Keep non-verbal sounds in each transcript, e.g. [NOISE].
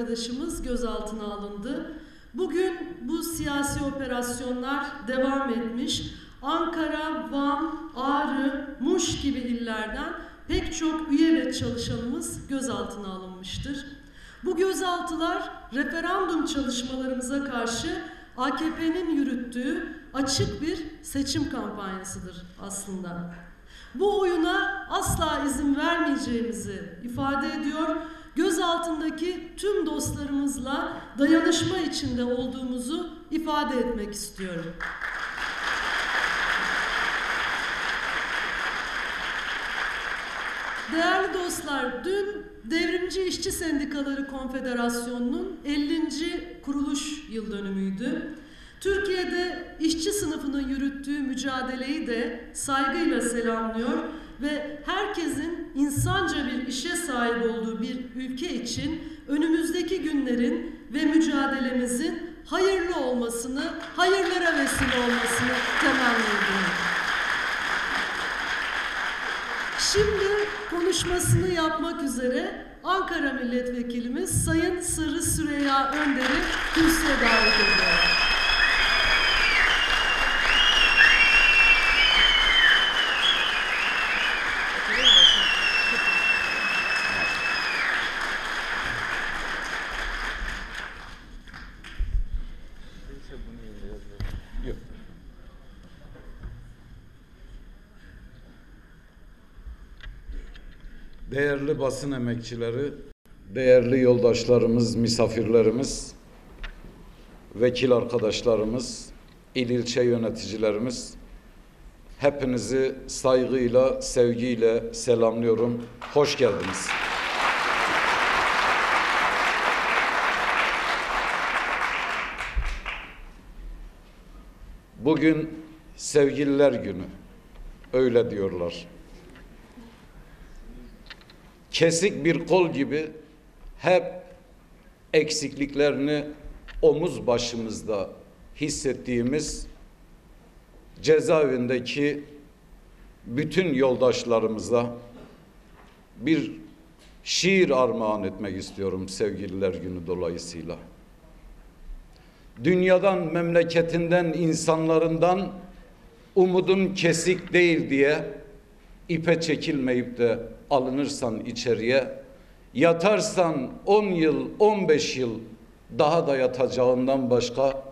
arkadaşımız gözaltına alındı. Bugün bu siyasi operasyonlar devam etmiş. Ankara, Van, Ağrı, Muş gibi illerden pek çok üye ve çalışanımız gözaltına alınmıştır. Bu gözaltılar referandum çalışmalarımıza karşı AKP'nin yürüttüğü açık bir seçim kampanyasıdır aslında. Bu oyuna asla izin vermeyeceğimizi ifade ediyor. Göz altındaki tüm dostlarımızla dayanışma içinde olduğumuzu ifade etmek istiyorum. Değerli dostlar, dün Devrimci İşçi Sendikaları Konfederasyonu'nun 50. kuruluş yıl dönümüydü. Türkiye'de işçi sınıfının yürüttüğü mücadeleyi de saygıyla selamlıyor ve herkesin insanca bir işe sahip olduğu bir ülke için önümüzdeki günlerin ve mücadelemizin hayırlı olmasını, hayırlara vesile olmasını temenni ediyorum. Şimdi konuşmasını yapmak üzere Ankara Milletvekilimiz Sayın Sırrı Süreyya Önder'i kürsüye davet ediyorum. Yok. Değerli basın emekçileri, değerli yoldaşlarımız, misafirlerimiz, vekil arkadaşlarımız, il ilçe yöneticilerimiz, hepinizi saygıyla, sevgiyle selamlıyorum. Hoş geldiniz. Bugün sevgililer günü. Öyle diyorlar. Kesik bir kol gibi hep eksikliklerini omuz başımızda hissettiğimiz cezaevindeki bütün yoldaşlarımıza bir şiir armağan etmek istiyorum sevgililer günü dolayısıyla. Dünyadan, memleketinden, insanlarından umudun kesik değil diye ipe çekilmeyip de alınırsan içeriye, yatarsan 10 yıl, 15 yıl daha da yatacağından başka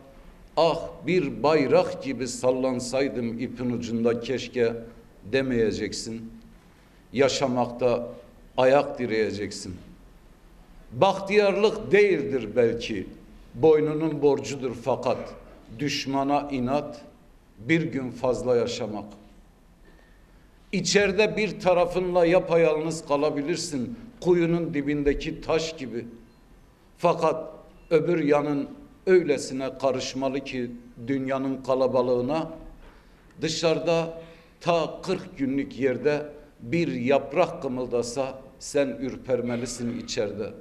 ah bir bayrak gibi sallansaydım ipin ucunda keşke demeyeceksin. Yaşamakta ayak direyeceksin. Bahtiyarlık değildir belki boynunun borcudur fakat düşmana inat bir gün fazla yaşamak. İçeride bir tarafınla yapayalnız kalabilirsin kuyunun dibindeki taş gibi. Fakat öbür yanın öylesine karışmalı ki dünyanın kalabalığına dışarıda ta 40 günlük yerde bir yaprak kımıldasa sen ürpermelisin içeride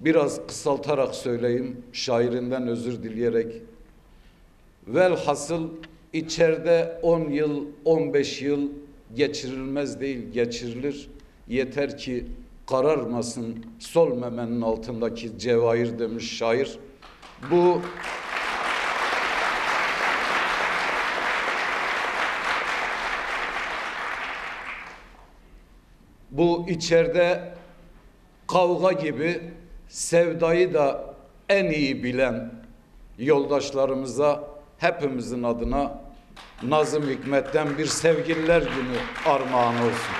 biraz kısaltarak söyleyeyim, şairinden özür dileyerek. Velhasıl içeride 10 yıl, 15 yıl geçirilmez değil, geçirilir. Yeter ki kararmasın sol memenin altındaki cevahir demiş şair. Bu bu içeride kavga gibi sevdayı da en iyi bilen yoldaşlarımıza hepimizin adına Nazım Hikmet'ten bir sevgililer günü armağan olsun.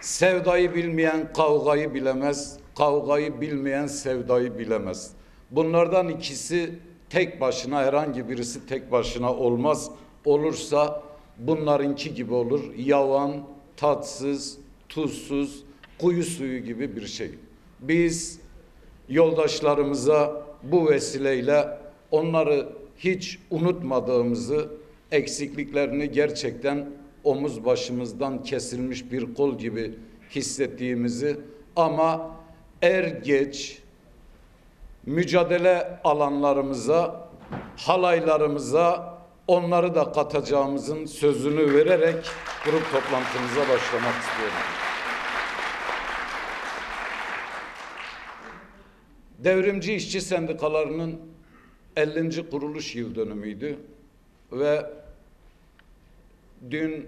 Sevdayı bilmeyen kavgayı bilemez, kavgayı bilmeyen sevdayı bilemez. Bunlardan ikisi tek başına herhangi birisi tek başına olmaz. Olursa bunlarınki gibi olur. Yavan, tatsız, tuzsuz, kuyu suyu gibi bir şey. Biz yoldaşlarımıza bu vesileyle onları hiç unutmadığımızı, eksikliklerini gerçekten omuz başımızdan kesilmiş bir kol gibi hissettiğimizi ama er geç mücadele alanlarımıza, halaylarımıza, onları da katacağımızın sözünü vererek grup toplantımıza başlamak istiyorum. Devrimci işçi sendikalarının 50. kuruluş yıl dönümüydü ve dün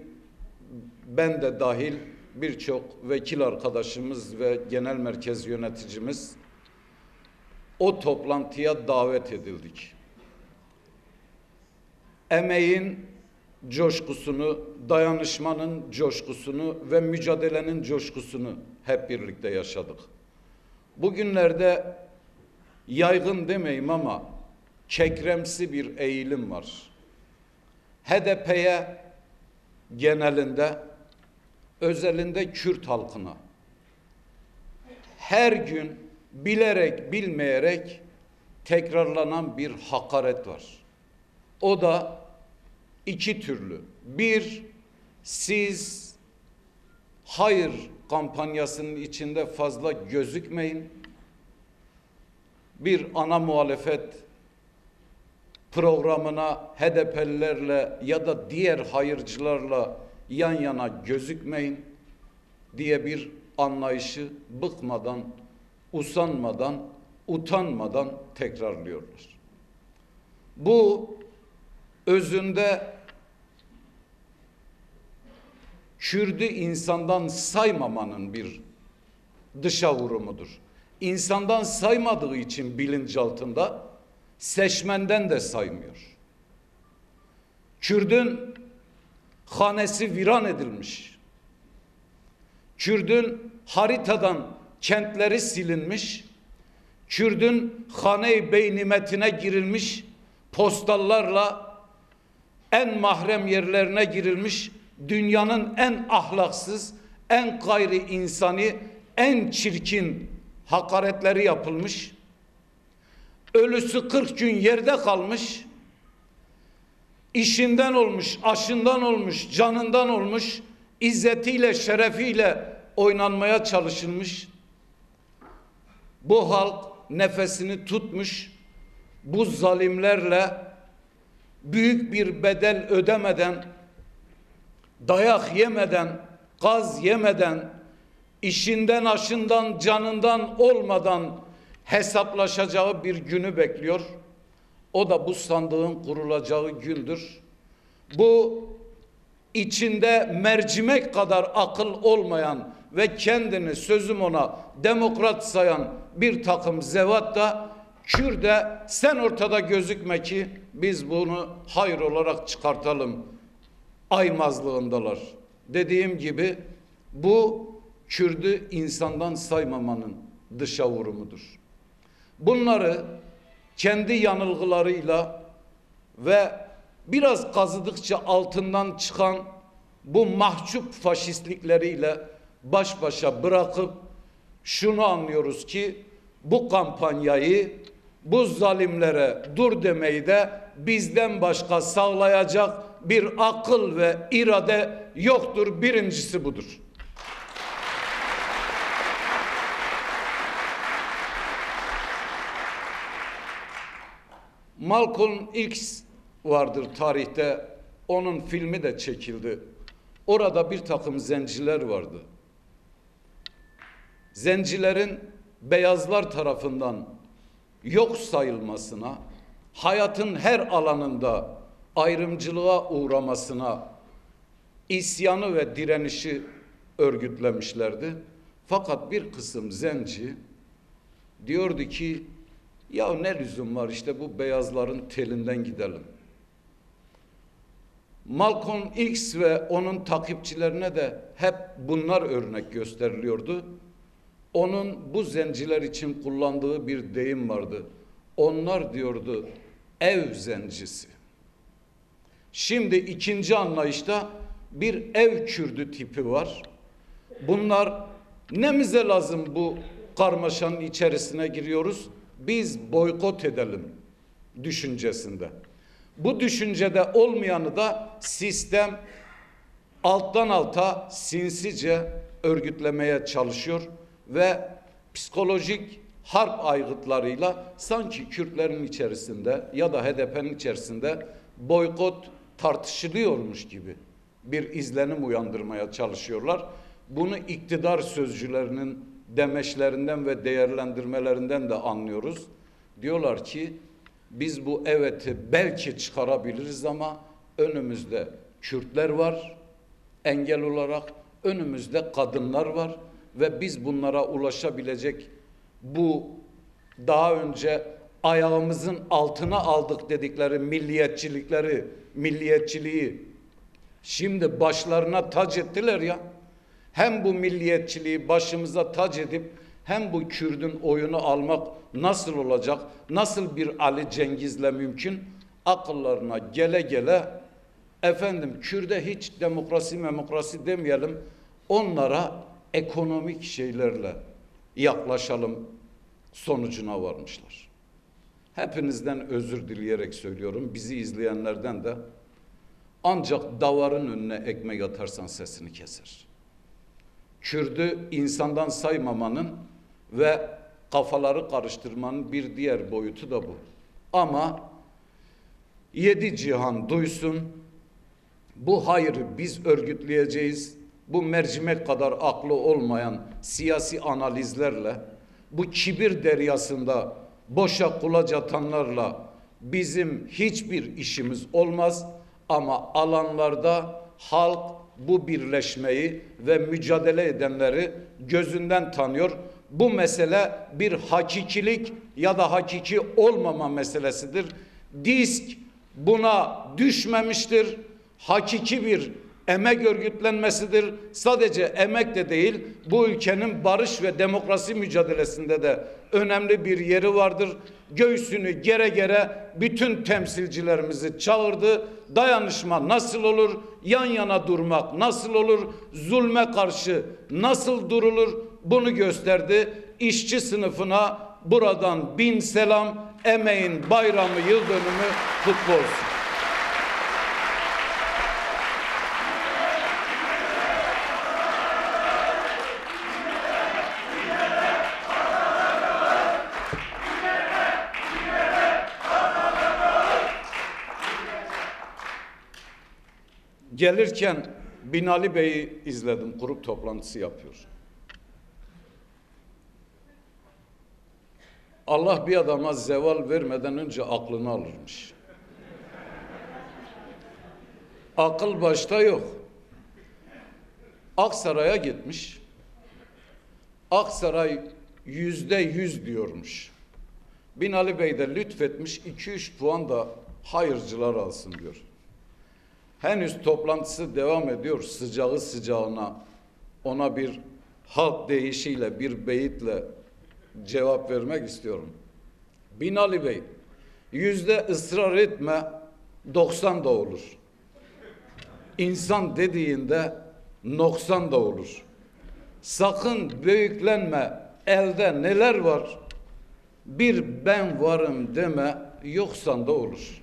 ben de dahil birçok vekil arkadaşımız ve genel merkez yöneticimiz o toplantıya davet edildik. Emeğin coşkusunu, dayanışmanın coşkusunu ve mücadelenin coşkusunu hep birlikte yaşadık. Bugünlerde yaygın demeyeyim ama kekremsi bir eğilim var. HDP'ye genelinde özelinde Kürt halkına her gün bilerek bilmeyerek tekrarlanan bir hakaret var. O da iki türlü. Bir, siz hayır kampanyasının içinde fazla gözükmeyin. Bir ana muhalefet programına HDP'lilerle ya da diğer hayırcılarla yan yana gözükmeyin diye bir anlayışı bıkmadan, usanmadan, utanmadan tekrarlıyorlar. Bu özünde Kürdü insandan saymamanın bir dışa vurumudur. İnsandan saymadığı için bilinç altında seçmenden de saymıyor. Kürdün hanesi viran edilmiş. Kürdün haritadan kentleri silinmiş. Kürdün hane-i beynimetine girilmiş postallarla en mahrem yerlerine girilmiş dünyanın en ahlaksız, en gayri insani, en çirkin hakaretleri yapılmış. Ölüsü 40 gün yerde kalmış. işinden olmuş, aşından olmuş, canından olmuş, izzetiyle, şerefiyle oynanmaya çalışılmış. Bu halk nefesini tutmuş, bu zalimlerle büyük bir bedel ödemeden, dayak yemeden, gaz yemeden, işinden, aşından, canından olmadan hesaplaşacağı bir günü bekliyor. O da bu sandığın kurulacağı gündür. Bu içinde mercimek kadar akıl olmayan ve kendini sözüm ona demokrat sayan bir takım zevat da Kürde sen ortada gözükme ki biz bunu hayır olarak çıkartalım aymazlığındalar. Dediğim gibi bu Kürdü insandan saymamanın dışa vurumudur. Bunları kendi yanılgılarıyla ve biraz kazıdıkça altından çıkan bu mahcup faşistlikleriyle baş başa bırakıp şunu anlıyoruz ki bu kampanyayı bu zalimlere dur demeyi de bizden başka sağlayacak bir akıl ve irade yoktur. Birincisi budur. Malcolm X vardır tarihte. Onun filmi de çekildi. Orada bir takım zenciler vardı. Zencilerin beyazlar tarafından yok sayılmasına, hayatın her alanında ayrımcılığa uğramasına isyanı ve direnişi örgütlemişlerdi. Fakat bir kısım zenci diyordu ki ya ne lüzum var işte bu beyazların telinden gidelim. Malcolm X ve onun takipçilerine de hep bunlar örnek gösteriliyordu. Onun bu zenciler için kullandığı bir deyim vardı. Onlar diyordu ev zencisi. Şimdi ikinci anlayışta bir ev kürdü tipi var. Bunlar nemize lazım bu karmaşanın içerisine giriyoruz? Biz boykot edelim düşüncesinde. Bu düşüncede olmayanı da sistem alttan alta sinsice örgütlemeye çalışıyor ve psikolojik harp aygıtlarıyla sanki Kürtlerin içerisinde ya da HDP'nin içerisinde boykot tartışılıyormuş gibi bir izlenim uyandırmaya çalışıyorlar. Bunu iktidar sözcülerinin demeçlerinden ve değerlendirmelerinden de anlıyoruz. Diyorlar ki biz bu eveti belki çıkarabiliriz ama önümüzde Kürtler var engel olarak, önümüzde kadınlar var ve biz bunlara ulaşabilecek bu daha önce ayağımızın altına aldık dedikleri milliyetçilikleri, milliyetçiliği şimdi başlarına tac ettiler ya. Hem bu milliyetçiliği başımıza tac edip hem bu Kürdün oyunu almak nasıl olacak? Nasıl bir Ali Cengiz'le mümkün? Akıllarına gele gele efendim Kürde hiç demokrasi demokrasi demeyelim. Onlara ekonomik şeylerle yaklaşalım sonucuna varmışlar. Hepinizden özür dileyerek söylüyorum. Bizi izleyenlerden de ancak davarın önüne ekmek atarsan sesini keser. Kürdü insandan saymamanın ve kafaları karıştırmanın bir diğer boyutu da bu. Ama yedi cihan duysun, bu hayrı biz örgütleyeceğiz. Bu mercimek kadar aklı olmayan siyasi analizlerle, bu kibir deryasında boşa kulaç atanlarla bizim hiçbir işimiz olmaz. Ama alanlarda halk bu birleşmeyi ve mücadele edenleri gözünden tanıyor. Bu mesele bir hakikilik ya da hakiki olmama meselesidir. Disk buna düşmemiştir. Hakiki bir emek örgütlenmesidir. Sadece emek de değil, bu ülkenin barış ve demokrasi mücadelesinde de önemli bir yeri vardır. Göğsünü gere gere bütün temsilcilerimizi çağırdı. Dayanışma nasıl olur? Yan yana durmak nasıl olur? Zulme karşı nasıl durulur? Bunu gösterdi. İşçi sınıfına buradan bin selam, emeğin bayramı yıl dönümü kutlu olsun. Gelirken Binali Bey'i izledim. Grup toplantısı yapıyor. Allah bir adama zeval vermeden önce aklını alırmış. Akıl başta yok. Aksaray'a gitmiş. Aksaray yüzde yüz diyormuş. Binali Bey de lütfetmiş 2-3 puan da hayırcılar alsın diyor. Henüz toplantısı devam ediyor sıcağı sıcağına ona bir halk deyişiyle bir beyitle cevap vermek istiyorum. Binali Bey yüzde ısrar etme 90 da olur. İnsan dediğinde 90 da olur. Sakın büyüklenme elde neler var bir ben varım deme yoksan da olur.''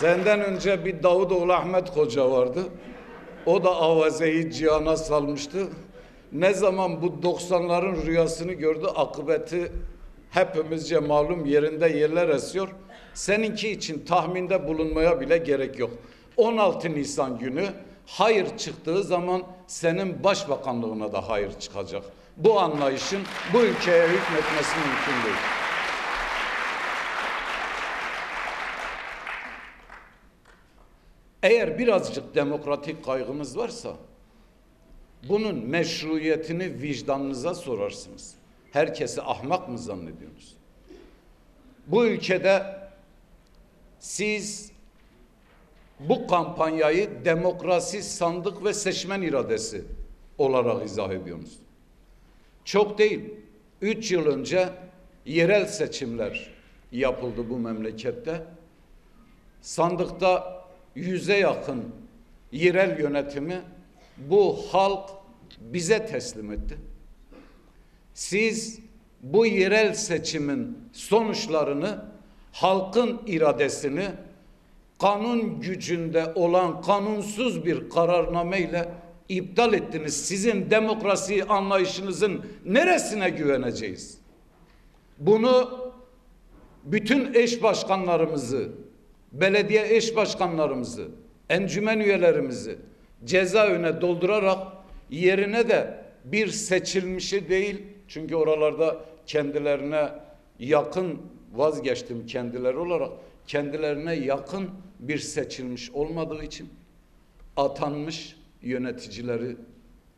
Senden önce bir Davutoğlu Ahmet Hoca vardı. O da avazeyi cihana salmıştı. Ne zaman bu 90'ların rüyasını gördü akıbeti hepimizce malum yerinde yerler esiyor. Seninki için tahminde bulunmaya bile gerek yok. 16 Nisan günü hayır çıktığı zaman senin başbakanlığına da hayır çıkacak. Bu anlayışın bu ülkeye hükmetmesi mümkün değil. Eğer birazcık demokratik kaygımız varsa bunun meşruiyetini vicdanınıza sorarsınız. Herkesi ahmak mı zannediyorsunuz? Bu ülkede siz bu kampanyayı demokrasi, sandık ve seçmen iradesi olarak izah ediyorsunuz. Çok değil. Üç yıl önce yerel seçimler yapıldı bu memlekette. Sandıkta yüze yakın yerel yönetimi bu halk bize teslim etti. Siz bu yerel seçimin sonuçlarını halkın iradesini kanun gücünde olan kanunsuz bir kararnameyle iptal ettiniz. Sizin demokrasi anlayışınızın neresine güveneceğiz? Bunu bütün eş başkanlarımızı, belediye eş başkanlarımızı, encümen üyelerimizi cezaevine doldurarak yerine de bir seçilmişi değil çünkü oralarda kendilerine yakın vazgeçtim kendileri olarak kendilerine yakın bir seçilmiş olmadığı için atanmış yöneticileri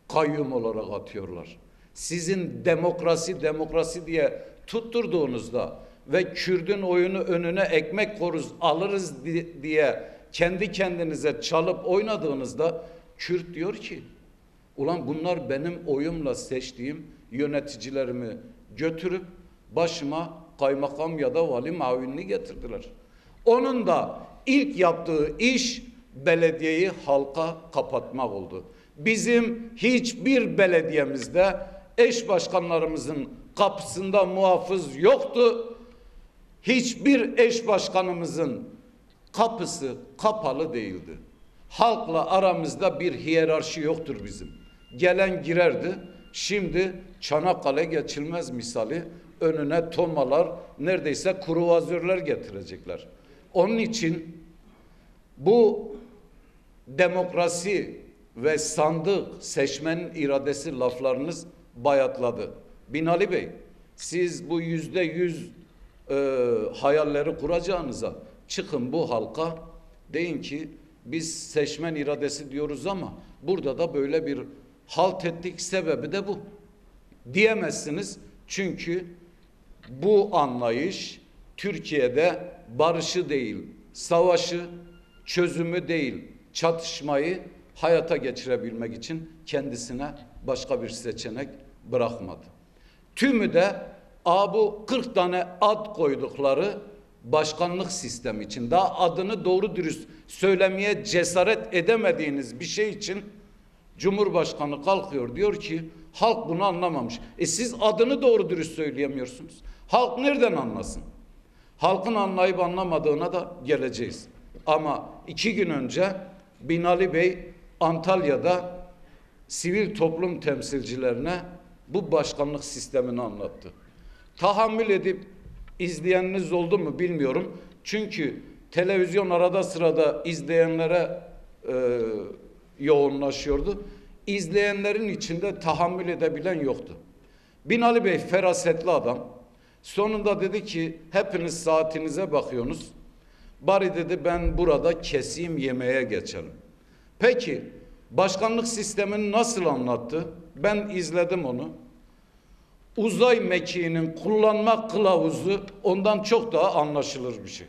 kayyum olarak atıyorlar. Sizin demokrasi demokrasi diye tutturduğunuzda ve Kürdün oyunu önüne ekmek koruz alırız di- diye kendi kendinize çalıp oynadığınızda Kürt diyor ki ulan bunlar benim oyumla seçtiğim yöneticilerimi götürüp başıma kaymakam ya da vali mavinini getirdiler. Onun da ilk yaptığı iş belediyeyi halka kapatmak oldu. Bizim hiçbir belediyemizde eş başkanlarımızın kapısında muhafız yoktu. Hiçbir eş başkanımızın kapısı kapalı değildi. Halkla aramızda bir hiyerarşi yoktur bizim. Gelen girerdi. Şimdi Çanakkale geçilmez misali önüne tomalar neredeyse kruvazörler getirecekler. Onun için bu demokrasi ve sandık seçmenin iradesi laflarınız bayatladı. Binali Bey siz bu yüzde yüz e, hayalleri kuracağınıza çıkın bu halka. Deyin ki biz seçmen iradesi diyoruz ama burada da böyle bir halt ettik sebebi de bu. Diyemezsiniz. Çünkü bu anlayış Türkiye'de barışı değil, savaşı, çözümü değil, çatışmayı hayata geçirebilmek için kendisine başka bir seçenek bırakmadı. Tümü de a bu 40 tane ad koydukları başkanlık sistemi için daha adını doğru dürüst söylemeye cesaret edemediğiniz bir şey için Cumhurbaşkanı kalkıyor diyor ki halk bunu anlamamış. E siz adını doğru dürüst söyleyemiyorsunuz. Halk nereden anlasın? Halkın anlayıp anlamadığına da geleceğiz. Ama iki gün önce Binali Bey Antalya'da sivil toplum temsilcilerine bu başkanlık sistemini anlattı. Tahammül edip izleyeniniz oldu mu bilmiyorum. Çünkü televizyon arada sırada izleyenlere e, yoğunlaşıyordu. İzleyenlerin içinde tahammül edebilen yoktu. Binali Bey ferasetli adam. Sonunda dedi ki hepiniz saatinize bakıyorsunuz. Bari dedi ben burada keseyim yemeğe geçelim. Peki başkanlık sistemini nasıl anlattı? Ben izledim onu. Uzay mekiğinin kullanma kılavuzu ondan çok daha anlaşılır bir şey.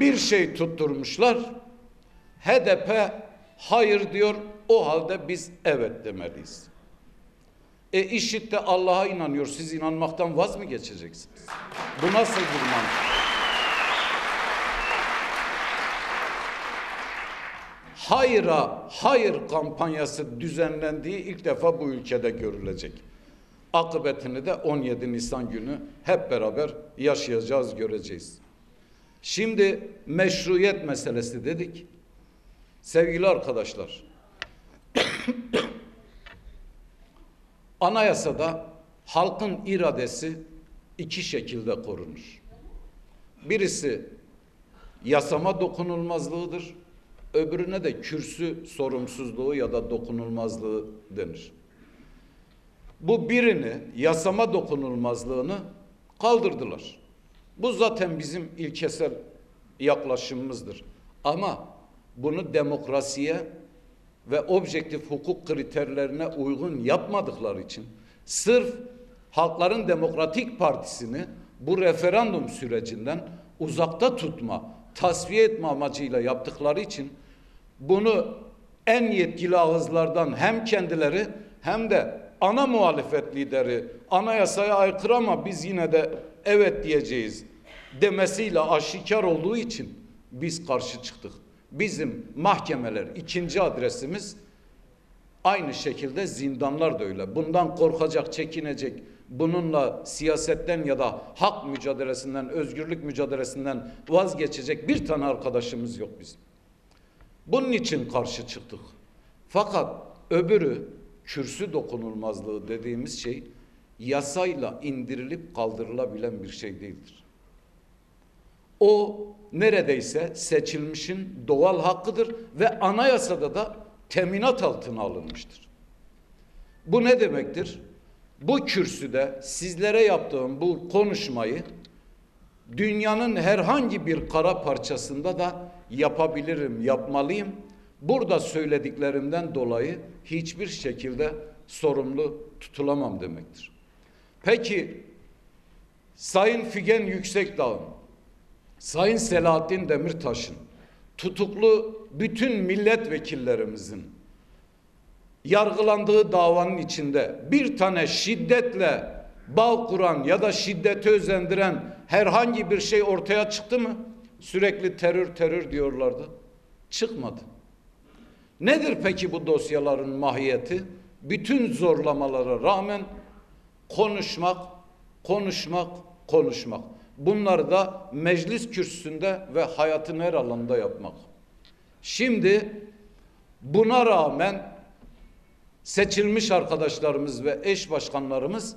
Bir şey tutturmuşlar. HDP hayır diyor. O halde biz evet demeliyiz. E işit de Allah'a inanıyor. Siz inanmaktan vaz mı geçeceksiniz? Bu nasıl bir mantık? Hayır'a hayır kampanyası düzenlendiği ilk defa bu ülkede görülecek. Akıbetini de 17 Nisan günü hep beraber yaşayacağız, göreceğiz. Şimdi meşruiyet meselesi dedik. Sevgili arkadaşlar, [COUGHS] anayasada halkın iradesi iki şekilde korunur. Birisi yasama dokunulmazlığıdır. Öbürüne de kürsü sorumsuzluğu ya da dokunulmazlığı denir. Bu birini yasama dokunulmazlığını kaldırdılar. Bu zaten bizim ilkesel yaklaşımımızdır. Ama bunu demokrasiye ve objektif hukuk kriterlerine uygun yapmadıkları için sırf Halkların Demokratik Partisi'ni bu referandum sürecinden uzakta tutma, tasfiye etme amacıyla yaptıkları için bunu en yetkili ağızlardan hem kendileri hem de ana muhalefet lideri anayasaya aykırı ama biz yine de evet diyeceğiz demesiyle aşikar olduğu için biz karşı çıktık. Bizim mahkemeler ikinci adresimiz aynı şekilde zindanlar da öyle. Bundan korkacak, çekinecek bununla siyasetten ya da hak mücadelesinden, özgürlük mücadelesinden vazgeçecek bir tane arkadaşımız yok bizim. Bunun için karşı çıktık. Fakat öbürü kürsü dokunulmazlığı dediğimiz şey yasayla indirilip kaldırılabilen bir şey değildir. O neredeyse seçilmişin doğal hakkıdır ve anayasada da teminat altına alınmıştır. Bu ne demektir? Bu kürsüde sizlere yaptığım bu konuşmayı dünyanın herhangi bir kara parçasında da yapabilirim, yapmalıyım. Burada söylediklerimden dolayı hiçbir şekilde sorumlu tutulamam demektir. Peki Sayın Figen Yüksekdağ'ın, Sayın Selahattin Demirtaş'ın, tutuklu bütün milletvekillerimizin yargılandığı davanın içinde bir tane şiddetle bağ kuran ya da şiddeti özendiren herhangi bir şey ortaya çıktı mı? Sürekli terör terör diyorlardı. Çıkmadı. Nedir peki bu dosyaların mahiyeti? Bütün zorlamalara rağmen konuşmak, konuşmak, konuşmak. Bunları da meclis kürsüsünde ve hayatın her alanında yapmak. Şimdi buna rağmen seçilmiş arkadaşlarımız ve eş başkanlarımız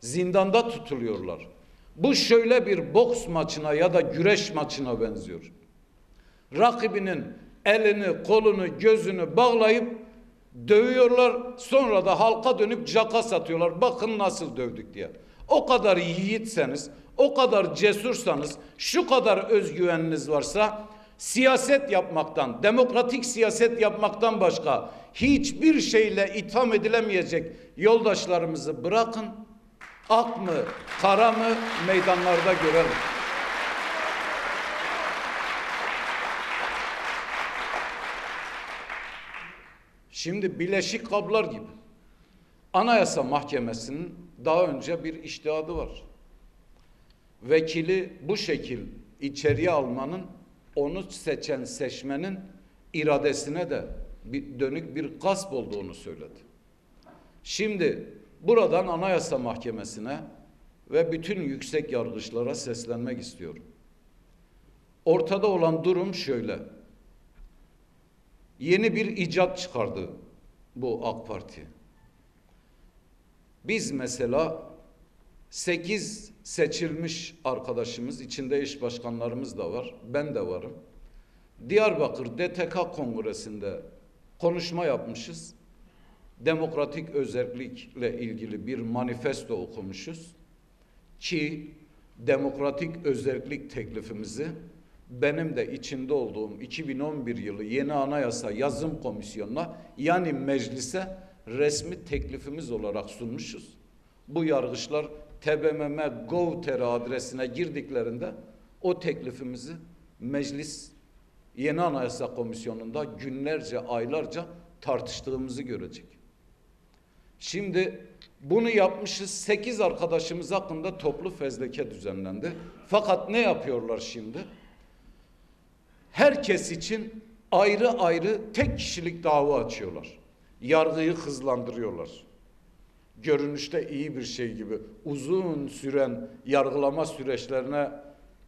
zindanda tutuluyorlar. Bu şöyle bir boks maçına ya da güreş maçına benziyor. Rakibinin elini, kolunu, gözünü bağlayıp dövüyorlar. Sonra da halka dönüp caka satıyorlar. Bakın nasıl dövdük diye. O kadar yiğitseniz, o kadar cesursanız, şu kadar özgüveniniz varsa siyaset yapmaktan, demokratik siyaset yapmaktan başka hiçbir şeyle itham edilemeyecek yoldaşlarımızı bırakın. Ak mı, kara mı meydanlarda görelim. Şimdi bileşik kablar gibi. Anayasa Mahkemesi'nin daha önce bir iştihadı var. Vekili bu şekil içeriye almanın onu seçen seçmenin iradesine de bir dönük bir gasp olduğunu söyledi. Şimdi buradan Anayasa Mahkemesi'ne ve bütün yüksek yargıçlara seslenmek istiyorum. Ortada olan durum şöyle. Yeni bir icat çıkardı bu AK Parti. Biz mesela 8 seçilmiş arkadaşımız, içinde eş başkanlarımız da var, ben de varım. Diyarbakır DTK Kongresi'nde konuşma yapmışız. Demokratik özellikle ilgili bir manifesto okumuşuz. Ki demokratik özellik teklifimizi benim de içinde olduğum 2011 yılı yeni anayasa yazım komisyonuna yani meclise resmi teklifimiz olarak sunmuşuz. Bu yargıçlar tbmm.gov.tr adresine girdiklerinde o teklifimizi meclis yeni anayasa komisyonunda günlerce, aylarca tartıştığımızı görecek. Şimdi bunu yapmışız. Sekiz arkadaşımız hakkında toplu fezleke düzenlendi. Fakat ne yapıyorlar şimdi? Herkes için ayrı ayrı tek kişilik dava açıyorlar. Yargıyı hızlandırıyorlar. Görünüşte iyi bir şey gibi uzun süren yargılama süreçlerine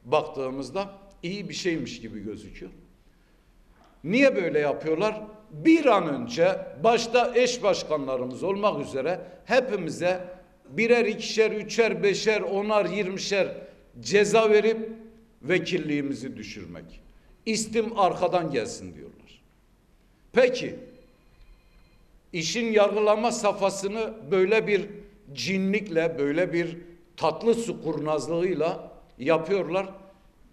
baktığımızda iyi bir şeymiş gibi gözüküyor. Niye böyle yapıyorlar? Bir an önce başta eş başkanlarımız olmak üzere hepimize birer, ikişer, üçer, beşer, onar, yirmişer ceza verip vekilliğimizi düşürmek. İstim arkadan gelsin diyorlar. Peki işin yargılama safhasını böyle bir cinlikle, böyle bir tatlı su kurnazlığıyla yapıyorlar.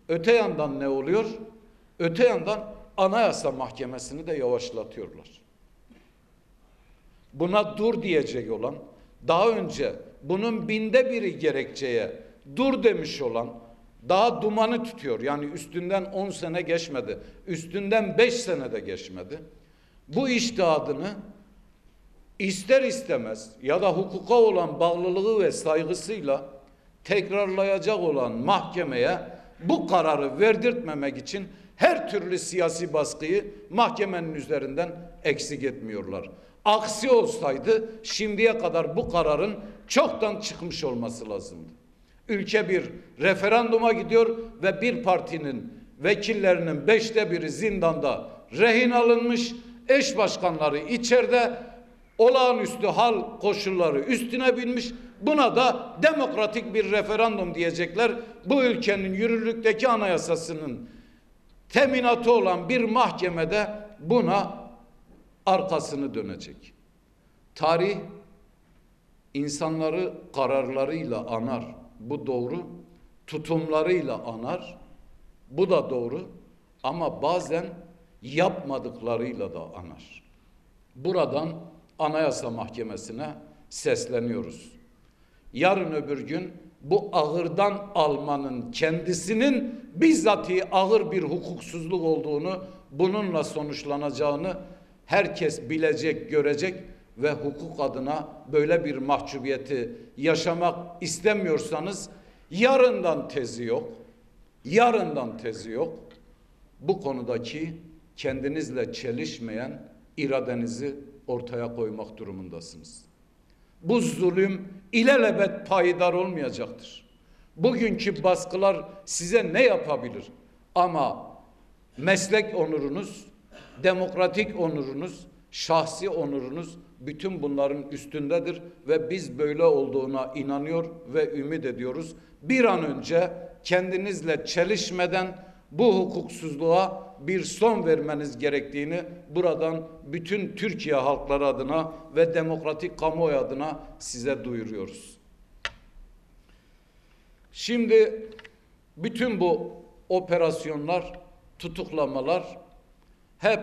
Öte yandan ne oluyor? Öte yandan Anayasa Mahkemesi'ni de yavaşlatıyorlar. Buna dur diyecek olan, daha önce bunun binde biri gerekçeye dur demiş olan, daha dumanı tutuyor. Yani üstünden 10 sene geçmedi, üstünden 5 sene de geçmedi. Bu iştihadını ister istemez ya da hukuka olan bağlılığı ve saygısıyla tekrarlayacak olan mahkemeye bu kararı verdirtmemek için her türlü siyasi baskıyı mahkemenin üzerinden eksik etmiyorlar. Aksi olsaydı şimdiye kadar bu kararın çoktan çıkmış olması lazımdı. Ülke bir referanduma gidiyor ve bir partinin vekillerinin beşte biri zindanda rehin alınmış, eş başkanları içeride olağanüstü hal koşulları üstüne binmiş. Buna da demokratik bir referandum diyecekler. Bu ülkenin yürürlükteki anayasasının teminatı olan bir mahkemede buna arkasını dönecek. Tarih insanları kararlarıyla anar. Bu doğru. Tutumlarıyla anar. Bu da doğru. Ama bazen yapmadıklarıyla da anar. Buradan Anayasa Mahkemesi'ne sesleniyoruz. Yarın öbür gün bu ağırdan almanın kendisinin bizzati ağır bir hukuksuzluk olduğunu, bununla sonuçlanacağını herkes bilecek, görecek ve hukuk adına böyle bir mahcubiyeti yaşamak istemiyorsanız yarından tezi yok. Yarından tezi yok. Bu konudaki kendinizle çelişmeyen iradenizi ortaya koymak durumundasınız. Bu zulüm ilelebet payidar olmayacaktır. Bugünkü baskılar size ne yapabilir? Ama meslek onurunuz, demokratik onurunuz, şahsi onurunuz bütün bunların üstündedir ve biz böyle olduğuna inanıyor ve ümit ediyoruz. Bir an önce kendinizle çelişmeden bu hukuksuzluğa bir son vermeniz gerektiğini buradan bütün Türkiye halkları adına ve demokratik kamuoyu adına size duyuruyoruz. Şimdi bütün bu operasyonlar, tutuklamalar hep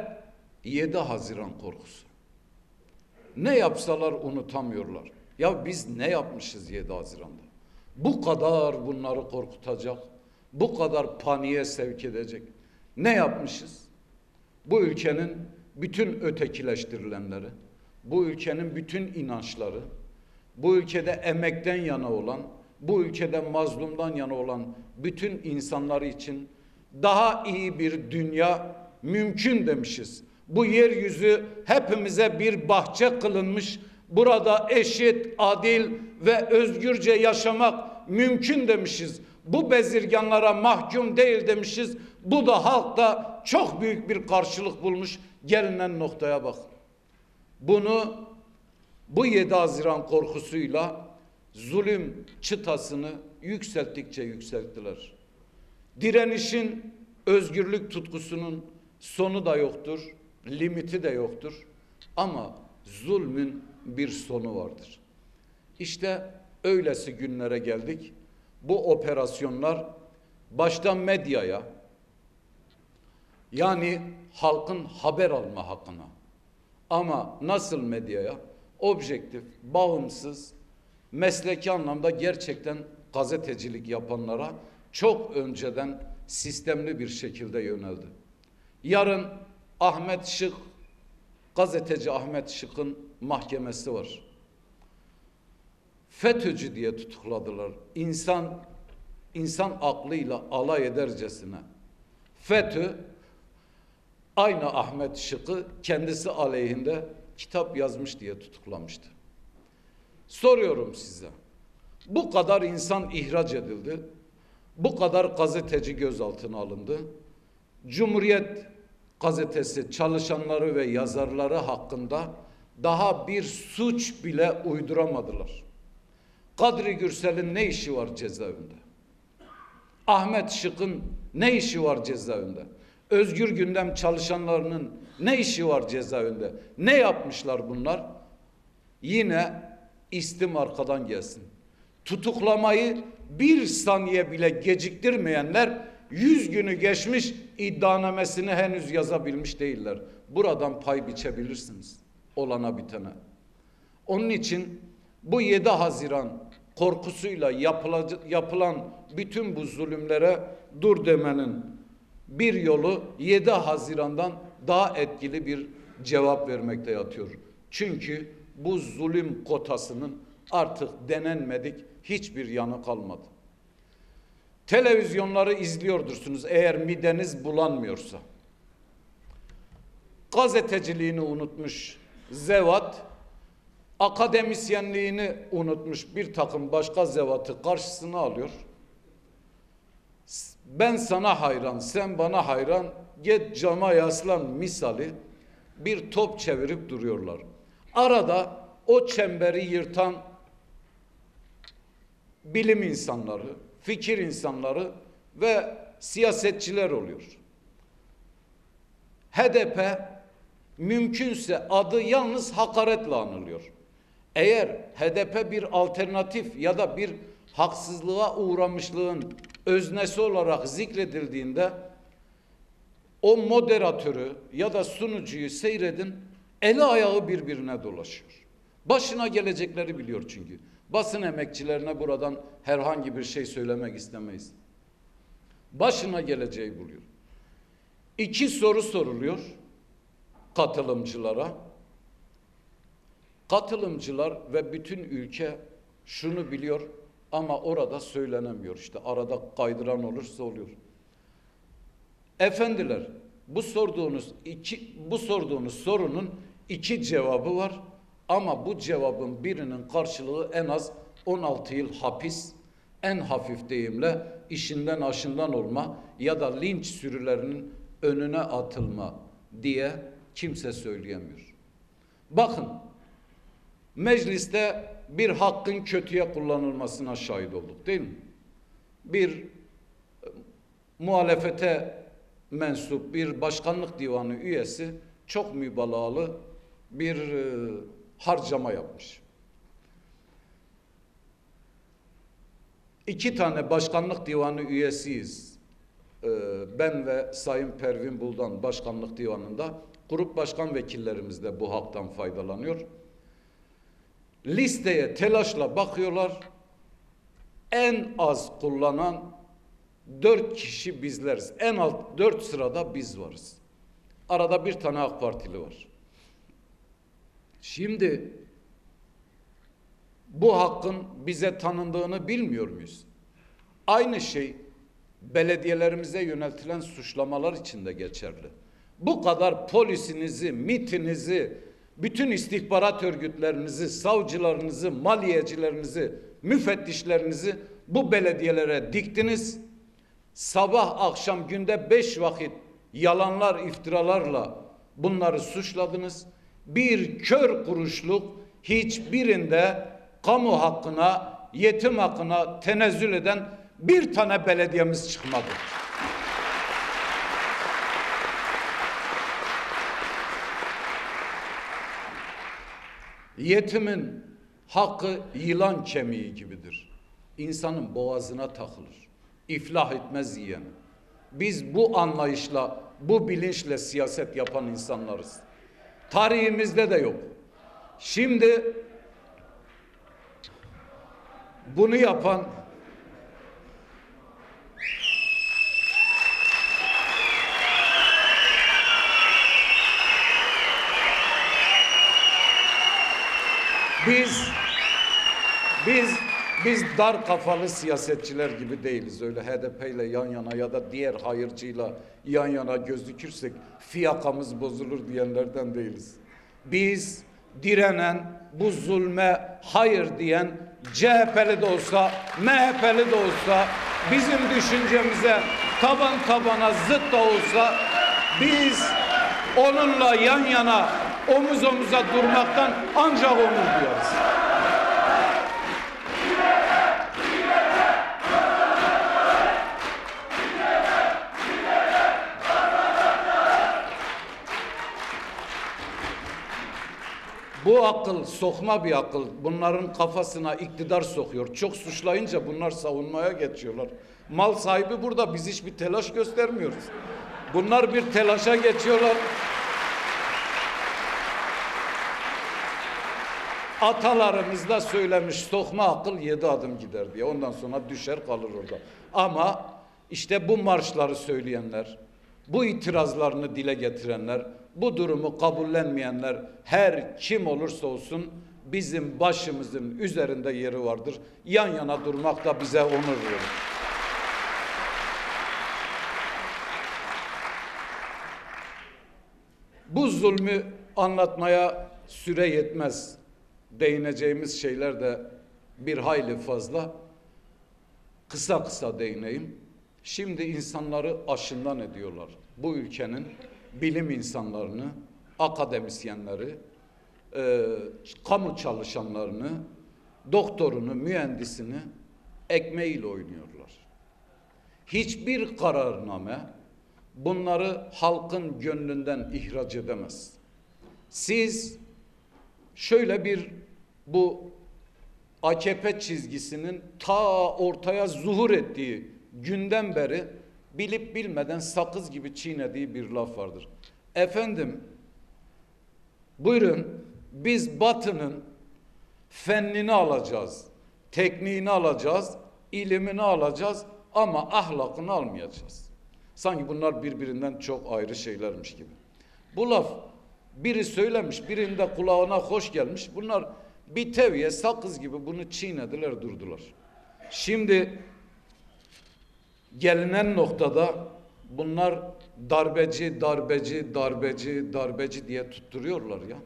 7 Haziran korkusu. Ne yapsalar unutamıyorlar. Ya biz ne yapmışız 7 Haziran'da? Bu kadar bunları korkutacak, bu kadar paniğe sevk edecek. Ne yapmışız? Bu ülkenin bütün ötekileştirilenleri, bu ülkenin bütün inançları, bu ülkede emekten yana olan, bu ülkede mazlumdan yana olan bütün insanları için daha iyi bir dünya mümkün demişiz. Bu yeryüzü hepimize bir bahçe kılınmış. Burada eşit, adil ve özgürce yaşamak mümkün demişiz. Bu bezirganlara mahkum değil demişiz. Bu da halkta çok büyük bir karşılık bulmuş. Gelinen noktaya bak. Bunu bu 7 Haziran korkusuyla zulüm çıtasını yükselttikçe yükselttiler. Direnişin, özgürlük tutkusunun sonu da yoktur, limiti de yoktur. Ama zulmün bir sonu vardır. İşte öylesi günlere geldik. Bu operasyonlar başta medyaya yani halkın haber alma hakkına ama nasıl medyaya objektif, bağımsız, mesleki anlamda gerçekten gazetecilik yapanlara çok önceden sistemli bir şekilde yöneldi. Yarın Ahmet Şık, gazeteci Ahmet Şık'ın mahkemesi var. FETÖ'cü diye tutukladılar. İnsan insan aklıyla alay edercesine. FETÖ aynı Ahmet Şık'ı kendisi aleyhinde kitap yazmış diye tutuklamıştı. Soruyorum size. Bu kadar insan ihraç edildi. Bu kadar gazeteci gözaltına alındı. Cumhuriyet gazetesi çalışanları ve yazarları hakkında daha bir suç bile uyduramadılar. Kadri Gürsel'in ne işi var cezaevinde? Ahmet Şık'ın ne işi var cezaevinde? Özgür Gündem çalışanlarının ne işi var cezaevinde? Ne yapmışlar bunlar? Yine istim arkadan gelsin. Tutuklamayı bir saniye bile geciktirmeyenler yüz günü geçmiş iddianamesini henüz yazabilmiş değiller. Buradan pay biçebilirsiniz olana bitene. Onun için bu 7 Haziran korkusuyla yapılan bütün bu zulümlere dur demenin bir yolu 7 Haziran'dan daha etkili bir cevap vermekte yatıyor. Çünkü bu zulüm kotasının artık denenmedik hiçbir yanı kalmadı. Televizyonları izliyordursunuz eğer mideniz bulanmıyorsa. Gazeteciliğini unutmuş zevat, akademisyenliğini unutmuş bir takım başka zevatı karşısına alıyor. Ben sana hayran, sen bana hayran, get cama yaslan misali bir top çevirip duruyorlar. Arada o çemberi yırtan bilim insanları, fikir insanları ve siyasetçiler oluyor. HDP mümkünse adı yalnız hakaretle anılıyor. Eğer HDP bir alternatif ya da bir haksızlığa uğramışlığın öznesi olarak zikredildiğinde o moderatörü ya da sunucuyu seyredin eli ayağı birbirine dolaşıyor. Başına gelecekleri biliyor çünkü. Basın emekçilerine buradan herhangi bir şey söylemek istemeyiz. Başına geleceği buluyor. İki soru soruluyor katılımcılara. Katılımcılar ve bütün ülke şunu biliyor ama orada söylenemiyor işte arada kaydıran olursa oluyor. Efendiler bu sorduğunuz iki bu sorduğunuz sorunun iki cevabı var ama bu cevabın birinin karşılığı en az 16 yıl hapis en hafif deyimle işinden aşından olma ya da linç sürülerinin önüne atılma diye kimse söyleyemiyor. Bakın mecliste bir hakkın kötüye kullanılmasına şahit olduk değil mi? Bir e, muhalefete mensup bir başkanlık divanı üyesi çok mübalağalı bir e, harcama yapmış. İki tane başkanlık divanı üyesiyiz. Ee, ben ve Sayın Pervin Buldan başkanlık divanında grup başkan vekillerimiz de bu haktan faydalanıyor. Listeye telaşla bakıyorlar. En az kullanan dört kişi bizleriz. En alt dört sırada biz varız. Arada bir tane AK Partili var. Şimdi bu hakkın bize tanındığını bilmiyor muyuz? Aynı şey belediyelerimize yöneltilen suçlamalar için de geçerli. Bu kadar polisinizi, mitinizi, bütün istihbarat örgütlerinizi, savcılarınızı, maliyecilerinizi, müfettişlerinizi bu belediyelere diktiniz. Sabah akşam günde beş vakit yalanlar, iftiralarla bunları suçladınız. Bir kör kuruşluk hiçbirinde kamu hakkına, yetim hakkına tenezzül eden bir tane belediyemiz çıkmadı. Yetimin hakkı yılan kemiği gibidir. İnsanın boğazına takılır. İflah etmez yiyen. Biz bu anlayışla, bu bilinçle siyaset yapan insanlarız. Tarihimizde de yok. Şimdi bunu yapan biz biz biz dar kafalı siyasetçiler gibi değiliz. Öyle HDP ile yan yana ya da diğer hayırcıyla yan yana gözükürsek fiyakamız bozulur diyenlerden değiliz. Biz direnen, bu zulme hayır diyen CHP'li de olsa, MHP'li de olsa, bizim düşüncemize taban tabana zıt da olsa biz onunla yan yana omuz omuza durmaktan ancak onur duyarız. Bu akıl sokma bir akıl. Bunların kafasına iktidar sokuyor. Çok suçlayınca bunlar savunmaya geçiyorlar. Mal sahibi burada. Biz hiçbir telaş göstermiyoruz. Bunlar bir telaşa geçiyorlar. Atalarımız da söylemiş sokma akıl yedi adım gider diye. Ondan sonra düşer kalır orada. Ama işte bu marşları söyleyenler, bu itirazlarını dile getirenler, bu durumu kabullenmeyenler her kim olursa olsun bizim başımızın üzerinde yeri vardır. Yan yana durmak da bize onur verir. Bu zulmü anlatmaya süre yetmez. Değineceğimiz şeyler de bir hayli fazla. Kısa kısa değineyim. Şimdi insanları aşından ediyorlar. Bu ülkenin bilim insanlarını, akademisyenleri, e, kamu çalışanlarını, doktorunu, mühendisini ekmeğiyle oynuyorlar. Hiçbir kararname bunları halkın gönlünden ihraç edemez. Siz şöyle bir bu AKP çizgisinin ta ortaya zuhur ettiği günden beri bilip bilmeden sakız gibi çiğnediği bir laf vardır. Efendim buyurun biz batının fennini alacağız, tekniğini alacağız, ilimini alacağız ama ahlakını almayacağız. Sanki bunlar birbirinden çok ayrı şeylermiş gibi. Bu laf biri söylemiş, birinin de kulağına hoş gelmiş. Bunlar bir teviye sakız gibi bunu çiğnediler durdular. Şimdi gelinen noktada bunlar darbeci, darbeci, darbeci, darbeci diye tutturuyorlar ya.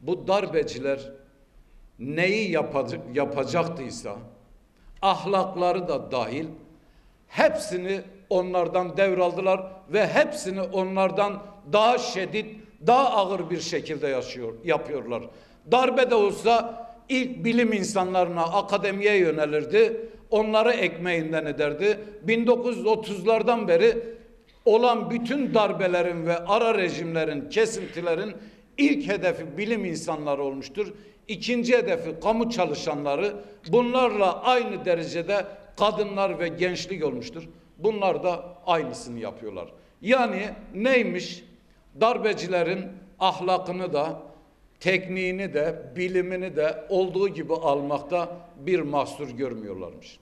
Bu darbeciler neyi yapacak, yapacaktıysa ahlakları da dahil hepsini onlardan devraldılar ve hepsini onlardan daha şiddet, daha ağır bir şekilde yaşıyor, yapıyorlar. Darbe de olsa ilk bilim insanlarına, akademiye yönelirdi. Onları ekmeğinden ederdi. 1930'lardan beri olan bütün darbelerin ve ara rejimlerin, kesintilerin ilk hedefi bilim insanları olmuştur. İkinci hedefi kamu çalışanları. Bunlarla aynı derecede kadınlar ve gençlik olmuştur. Bunlar da aynısını yapıyorlar. Yani neymiş? Darbecilerin ahlakını da, tekniğini de, bilimini de olduğu gibi almakta bir mahsur görmüyorlarmış.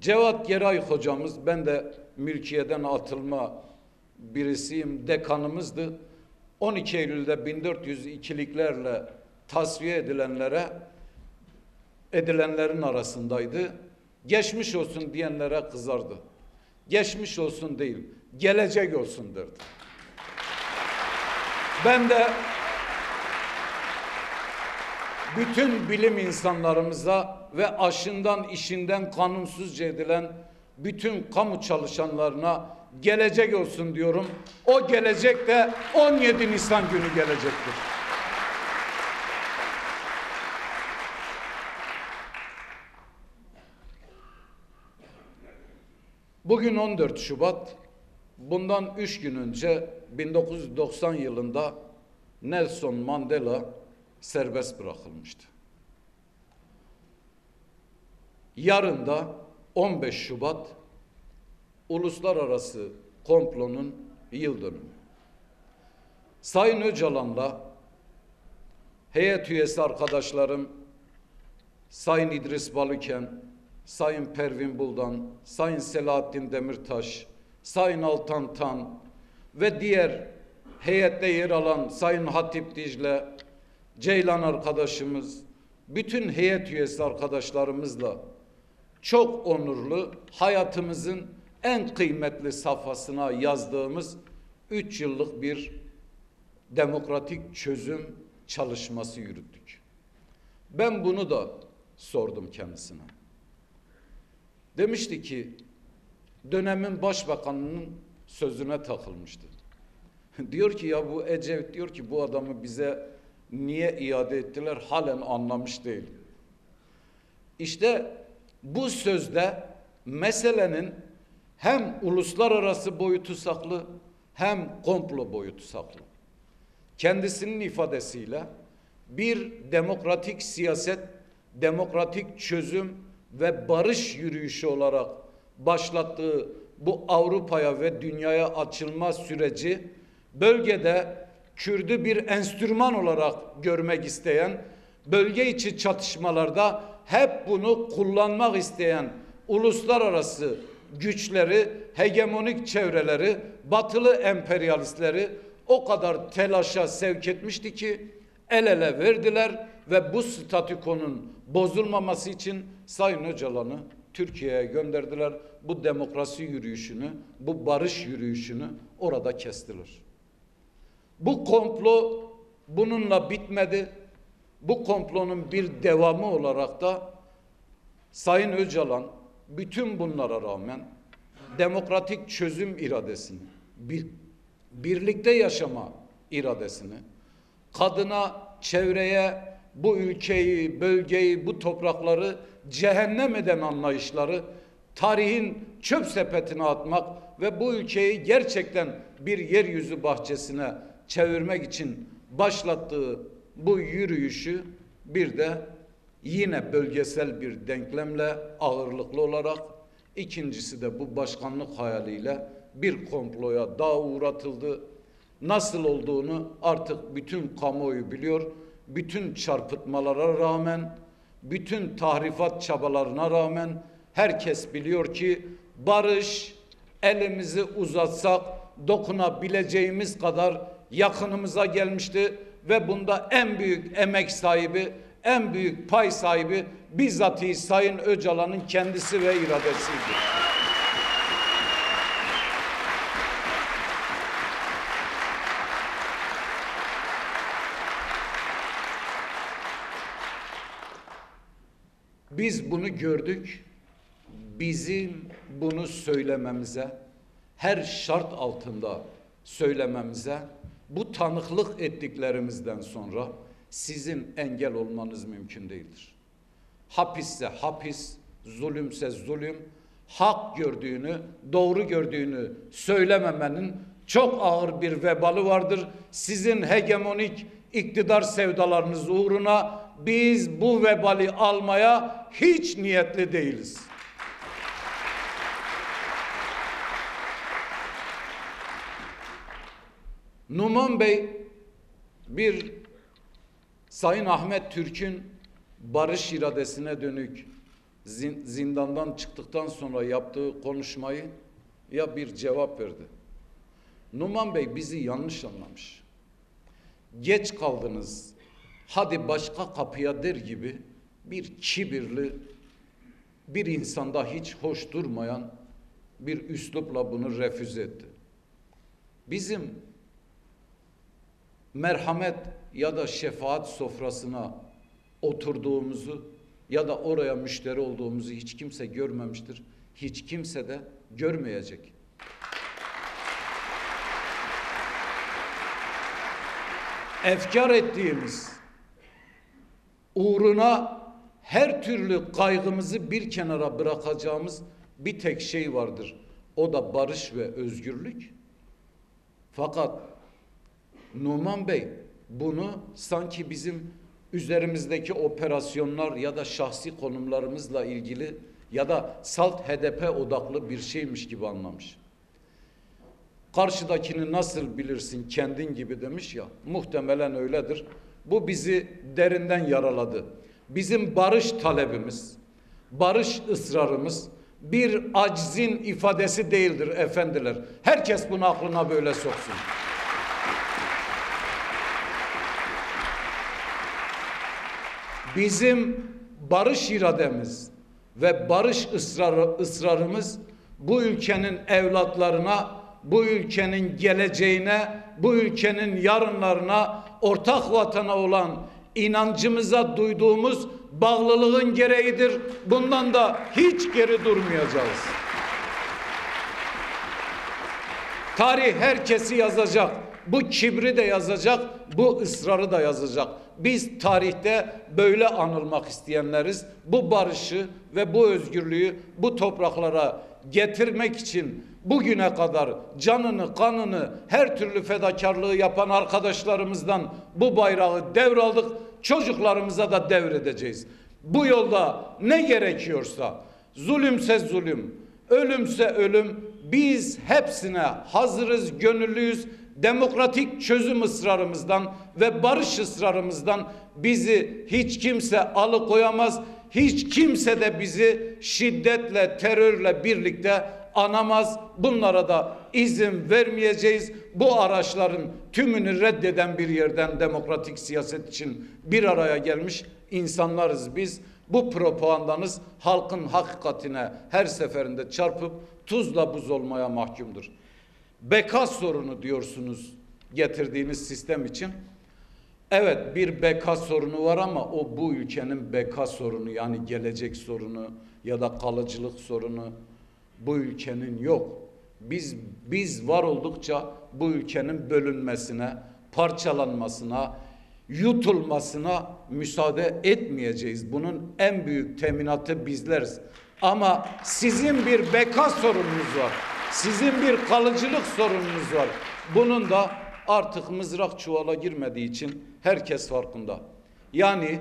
Cevat Geray hocamız, ben de mülkiyeden atılma birisiyim, dekanımızdı. 12 Eylül'de 1402'liklerle tasfiye edilenlere edilenlerin arasındaydı. Geçmiş olsun diyenlere kızardı. Geçmiş olsun değil, gelecek olsun derdi. Ben de bütün bilim insanlarımıza ve aşından işinden kanunsuzca edilen bütün kamu çalışanlarına gelecek olsun diyorum. O gelecek de 17 Nisan günü gelecektir. Bugün 14 Şubat. Bundan 3 gün önce 1990 yılında Nelson Mandela serbest bırakılmıştı. Yarın da 15 Şubat uluslararası komplonun yıl dönümü. Sayın Öcalan'la heyet üyesi arkadaşlarım Sayın İdris Balıken, Sayın Pervin Buldan, Sayın Selahattin Demirtaş, Sayın Altan Tan ve diğer heyette yer alan Sayın Hatip Dicle, Ceylan arkadaşımız, bütün heyet üyesi arkadaşlarımızla çok onurlu hayatımızın en kıymetli safhasına yazdığımız üç yıllık bir demokratik çözüm çalışması yürüttük. Ben bunu da sordum kendisine. Demişti ki dönemin başbakanının sözüne takılmıştı. [LAUGHS] diyor ki ya bu Ecevit diyor ki bu adamı bize niye iade ettiler halen anlamış değil. İşte bu sözde meselenin hem uluslararası boyutu saklı hem komplo boyutu saklı. Kendisinin ifadesiyle bir demokratik siyaset, demokratik çözüm ve barış yürüyüşü olarak başlattığı bu Avrupa'ya ve dünyaya açılma süreci bölgede Kürdü bir enstrüman olarak görmek isteyen, bölge içi çatışmalarda hep bunu kullanmak isteyen uluslararası güçleri, hegemonik çevreleri, batılı emperyalistleri o kadar telaşa sevk etmişti ki el ele verdiler ve bu statükonun bozulmaması için Sayın Öcalan'ı Türkiye'ye gönderdiler. Bu demokrasi yürüyüşünü, bu barış yürüyüşünü orada kestiler. Bu komplo bununla bitmedi. Bu komplonun bir devamı olarak da Sayın Öcalan bütün bunlara rağmen demokratik çözüm iradesini, bir, birlikte yaşama iradesini, kadına, çevreye, bu ülkeyi, bölgeyi, bu toprakları cehennem eden anlayışları tarihin çöp sepetine atmak ve bu ülkeyi gerçekten bir yeryüzü bahçesine çevirmek için başlattığı bu yürüyüşü bir de yine bölgesel bir denklemle ağırlıklı olarak ikincisi de bu başkanlık hayaliyle bir komploya daha uğratıldı. Nasıl olduğunu artık bütün kamuoyu biliyor. Bütün çarpıtmalara rağmen, bütün tahrifat çabalarına rağmen herkes biliyor ki barış elimizi uzatsak dokunabileceğimiz kadar yakınımıza gelmişti ve bunda en büyük emek sahibi, en büyük pay sahibi bizzatihi Sayın Öcalan'ın kendisi ve iradesiydi. Biz bunu gördük. Bizim bunu söylememize, her şart altında söylememize, bu tanıklık ettiklerimizden sonra sizin engel olmanız mümkün değildir. Hapisse hapis, zulümse zulüm, hak gördüğünü, doğru gördüğünü söylememenin çok ağır bir vebalı vardır. Sizin hegemonik iktidar sevdalarınız uğruna biz bu vebali almaya hiç niyetli değiliz. Numan Bey bir Sayın Ahmet Türk'ün barış iradesine dönük zin- zindandan çıktıktan sonra yaptığı konuşmayı ya bir cevap verdi. Numan Bey bizi yanlış anlamış. Geç kaldınız. Hadi başka kapıya der gibi bir kibirli bir insanda hiç hoş durmayan bir üslupla bunu refüze etti. Bizim merhamet ya da şefaat sofrasına oturduğumuzu ya da oraya müşteri olduğumuzu hiç kimse görmemiştir. Hiç kimse de görmeyecek. Efkar ettiğimiz uğruna her türlü kaygımızı bir kenara bırakacağımız bir tek şey vardır. O da barış ve özgürlük. Fakat Numan Bey bunu sanki bizim üzerimizdeki operasyonlar ya da şahsi konumlarımızla ilgili ya da salt HDP odaklı bir şeymiş gibi anlamış. Karşıdakini nasıl bilirsin kendin gibi demiş ya muhtemelen öyledir. Bu bizi derinden yaraladı. Bizim barış talebimiz, barış ısrarımız bir aczin ifadesi değildir efendiler. Herkes bunu aklına böyle soksun. Bizim barış irademiz ve barış ısrarı, ısrarımız bu ülkenin evlatlarına, bu ülkenin geleceğine, bu ülkenin yarınlarına, ortak vatana olan inancımıza duyduğumuz bağlılığın gereğidir. Bundan da hiç geri durmayacağız. Tarih herkesi yazacak. Bu kibri de yazacak, bu ısrarı da yazacak. Biz tarihte böyle anılmak isteyenleriz. Bu barışı ve bu özgürlüğü bu topraklara getirmek için bugüne kadar canını, kanını, her türlü fedakarlığı yapan arkadaşlarımızdan bu bayrağı devraldık. Çocuklarımıza da devredeceğiz. Bu yolda ne gerekiyorsa zulümse zulüm, ölümse ölüm biz hepsine hazırız, gönüllüyüz. Demokratik çözüm ısrarımızdan ve barış ısrarımızdan bizi hiç kimse alıkoyamaz. Hiç kimse de bizi şiddetle, terörle birlikte anamaz. Bunlara da izin vermeyeceğiz. Bu araçların tümünü reddeden bir yerden demokratik siyaset için bir araya gelmiş insanlarız biz. Bu propagandanız halkın hakikatine her seferinde çarpıp tuzla buz olmaya mahkumdur. Beka sorunu diyorsunuz. getirdiğiniz sistem için. Evet bir beka sorunu var ama o bu ülkenin beka sorunu yani gelecek sorunu ya da kalıcılık sorunu bu ülkenin yok. Biz biz var oldukça bu ülkenin bölünmesine, parçalanmasına, yutulmasına müsaade etmeyeceğiz. Bunun en büyük teminatı bizleriz. Ama sizin bir beka sorununuz var. Sizin bir kalıcılık sorununuz var. Bunun da artık mızrak çuvala girmediği için herkes farkında. Yani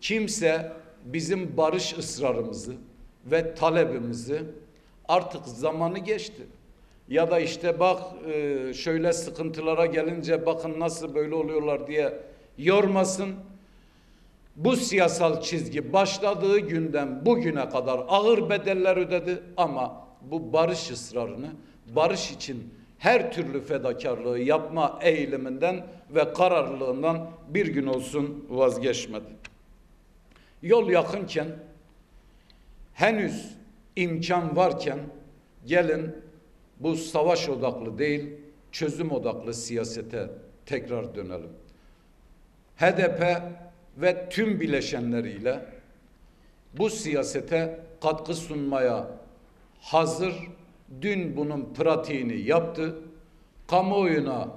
kimse bizim barış ısrarımızı ve talebimizi artık zamanı geçti. Ya da işte bak e, şöyle sıkıntılara gelince bakın nasıl böyle oluyorlar diye yormasın. Bu siyasal çizgi başladığı günden bugüne kadar ağır bedeller ödedi ama bu barış ısrarını barış için her türlü fedakarlığı yapma eğiliminden ve kararlılığından bir gün olsun vazgeçmedi. Yol yakınken henüz imkan varken gelin bu savaş odaklı değil çözüm odaklı siyasete tekrar dönelim. HDP ve tüm bileşenleriyle bu siyasete katkı sunmaya hazır. Dün bunun pratiğini yaptı. Kamuoyuna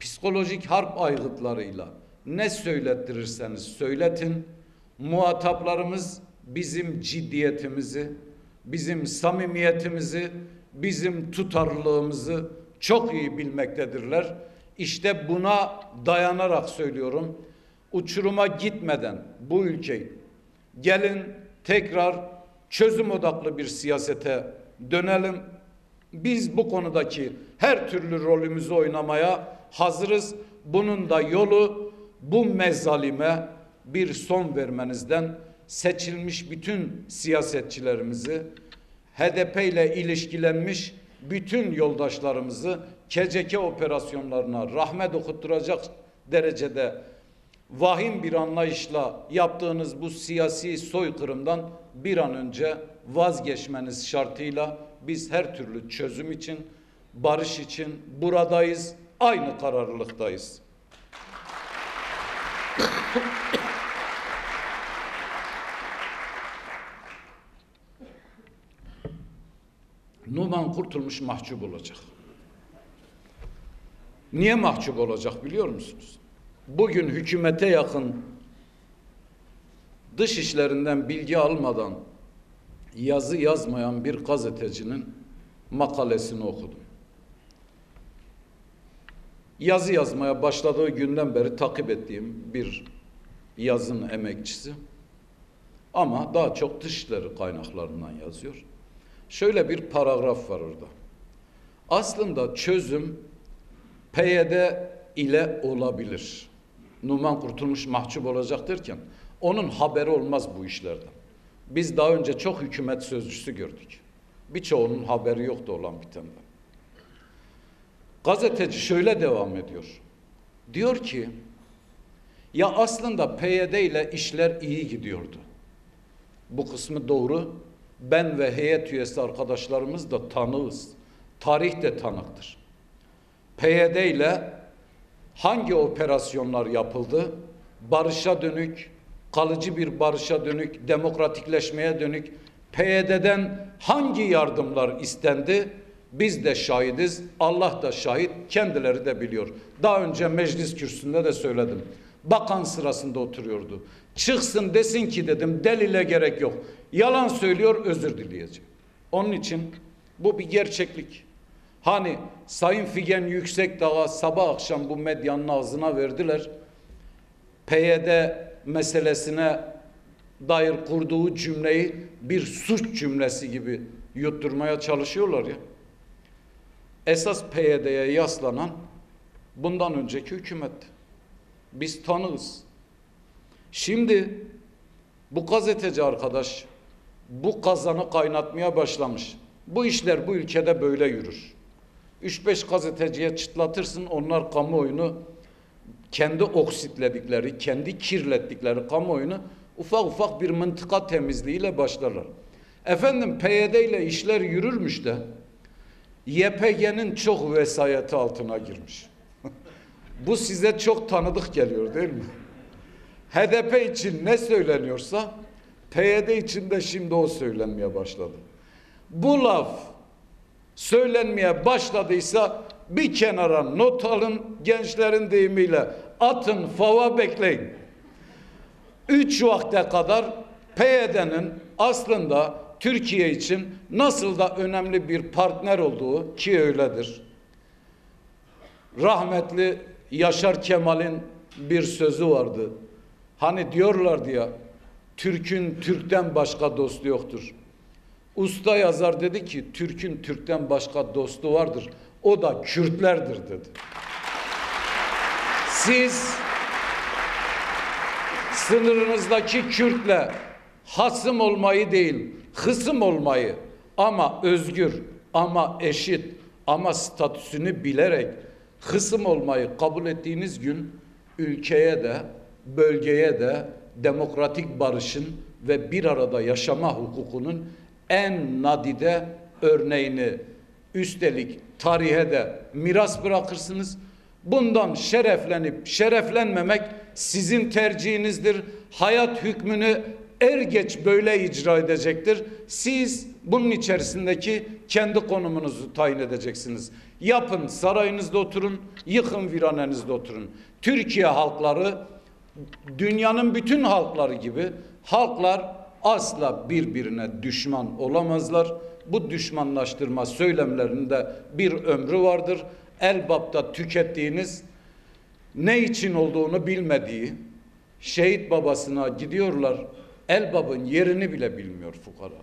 psikolojik harp aygıtlarıyla ne söylettirirseniz söyletin. Muhataplarımız bizim ciddiyetimizi, bizim samimiyetimizi, bizim tutarlılığımızı çok iyi bilmektedirler. İşte buna dayanarak söylüyorum. Uçuruma gitmeden bu ülkeyi gelin tekrar çözüm odaklı bir siyasete dönelim. Biz bu konudaki her türlü rolümüzü oynamaya hazırız. Bunun da yolu bu mezalime bir son vermenizden seçilmiş bütün siyasetçilerimizi HDP ile ilişkilenmiş bütün yoldaşlarımızı KCK operasyonlarına rahmet okutturacak derecede vahim bir anlayışla yaptığınız bu siyasi soykırımdan bir an önce vazgeçmeniz şartıyla biz her türlü çözüm için, barış için buradayız, aynı kararlılıktayız. Numan Kurtulmuş mahcup olacak. Niye mahcup olacak biliyor musunuz? Bugün hükümete yakın dış işlerinden bilgi almadan yazı yazmayan bir gazetecinin makalesini okudum. Yazı yazmaya başladığı günden beri takip ettiğim bir yazın emekçisi. Ama daha çok dışları kaynaklarından yazıyor. Şöyle bir paragraf var orada. Aslında çözüm PYD ile olabilir. Numan Kurtulmuş mahcup olacak derken onun haberi olmaz bu işlerden. Biz daha önce çok hükümet sözcüsü gördük. Birçoğunun haberi yoktu olan bitenden. Gazeteci şöyle devam ediyor. Diyor ki ya aslında PYD ile işler iyi gidiyordu. Bu kısmı doğru. Ben ve heyet üyesi arkadaşlarımız da tanığız. Tarih de tanıktır. PYD ile hangi operasyonlar yapıldı? Barışa dönük, kalıcı bir barışa dönük, demokratikleşmeye dönük PYD'den hangi yardımlar istendi? Biz de şahidiz, Allah da şahit, kendileri de biliyor. Daha önce meclis kürsüsünde de söyledim. Bakan sırasında oturuyordu. Çıksın desin ki dedim delile gerek yok. Yalan söylüyor özür dileyecek. Onun için bu bir gerçeklik. Hani Sayın Figen Yüksekdağ'a sabah akşam bu medyanın ağzına verdiler. PYD meselesine dair kurduğu cümleyi bir suç cümlesi gibi yutturmaya çalışıyorlar ya. Esas PYD'ye yaslanan bundan önceki hükümetti. Biz tanığız. Şimdi bu gazeteci arkadaş bu kazanı kaynatmaya başlamış. Bu işler bu ülkede böyle yürür. 3-5 gazeteciye çıtlatırsın onlar kamuoyunu kendi oksitledikleri, kendi kirlettikleri kamuoyunu ufak ufak bir mıntıka temizliğiyle başlarlar. Efendim PYD ile işler yürürmüş de YPG'nin çok vesayeti altına girmiş. [LAUGHS] Bu size çok tanıdık geliyor değil mi? HDP için ne söyleniyorsa PYD için de şimdi o söylenmeye başladı. Bu laf söylenmeye başladıysa bir kenara not alın gençlerin deyimiyle atın fava bekleyin. Üç vakte kadar PYD'nin aslında Türkiye için nasıl da önemli bir partner olduğu ki öyledir. Rahmetli Yaşar Kemal'in bir sözü vardı. Hani diyorlardı ya Türk'ün Türk'ten başka dostu yoktur. Usta yazar dedi ki Türk'ün Türk'ten başka dostu vardır. O da Kürtlerdir dedi. Siz sınırınızdaki Kürtle hasım olmayı değil, hısım olmayı ama özgür, ama eşit, ama statüsünü bilerek hısım olmayı kabul ettiğiniz gün ülkeye de, bölgeye de demokratik barışın ve bir arada yaşama hukukunun en nadide örneğini üstelik tarihe de miras bırakırsınız. Bundan şereflenip şereflenmemek sizin tercihinizdir. Hayat hükmünü er geç böyle icra edecektir. Siz bunun içerisindeki kendi konumunuzu tayin edeceksiniz. Yapın sarayınızda oturun, yıkın viranenizde oturun. Türkiye halkları dünyanın bütün halkları gibi halklar asla birbirine düşman olamazlar. Bu düşmanlaştırma söylemlerinde bir ömrü vardır. Elbapta tükettiğiniz ne için olduğunu bilmediği şehit babasına gidiyorlar. Elbab'ın yerini bile bilmiyor fukara.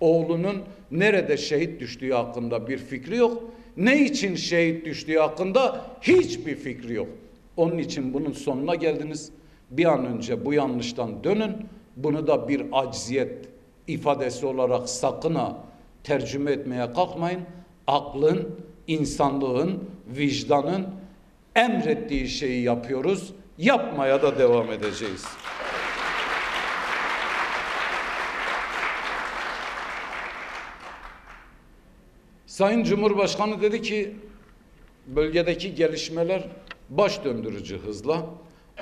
Oğlunun nerede şehit düştüğü hakkında bir fikri yok. Ne için şehit düştüğü hakkında hiçbir fikri yok. Onun için bunun sonuna geldiniz. Bir an önce bu yanlıştan dönün. Bunu da bir acziyet ifadesi olarak sakın ha tercüme etmeye kalkmayın. Aklın, insanlığın, vicdanın emrettiği şeyi yapıyoruz. Yapmaya da devam edeceğiz. Sayın Cumhurbaşkanı dedi ki bölgedeki gelişmeler baş döndürücü hızla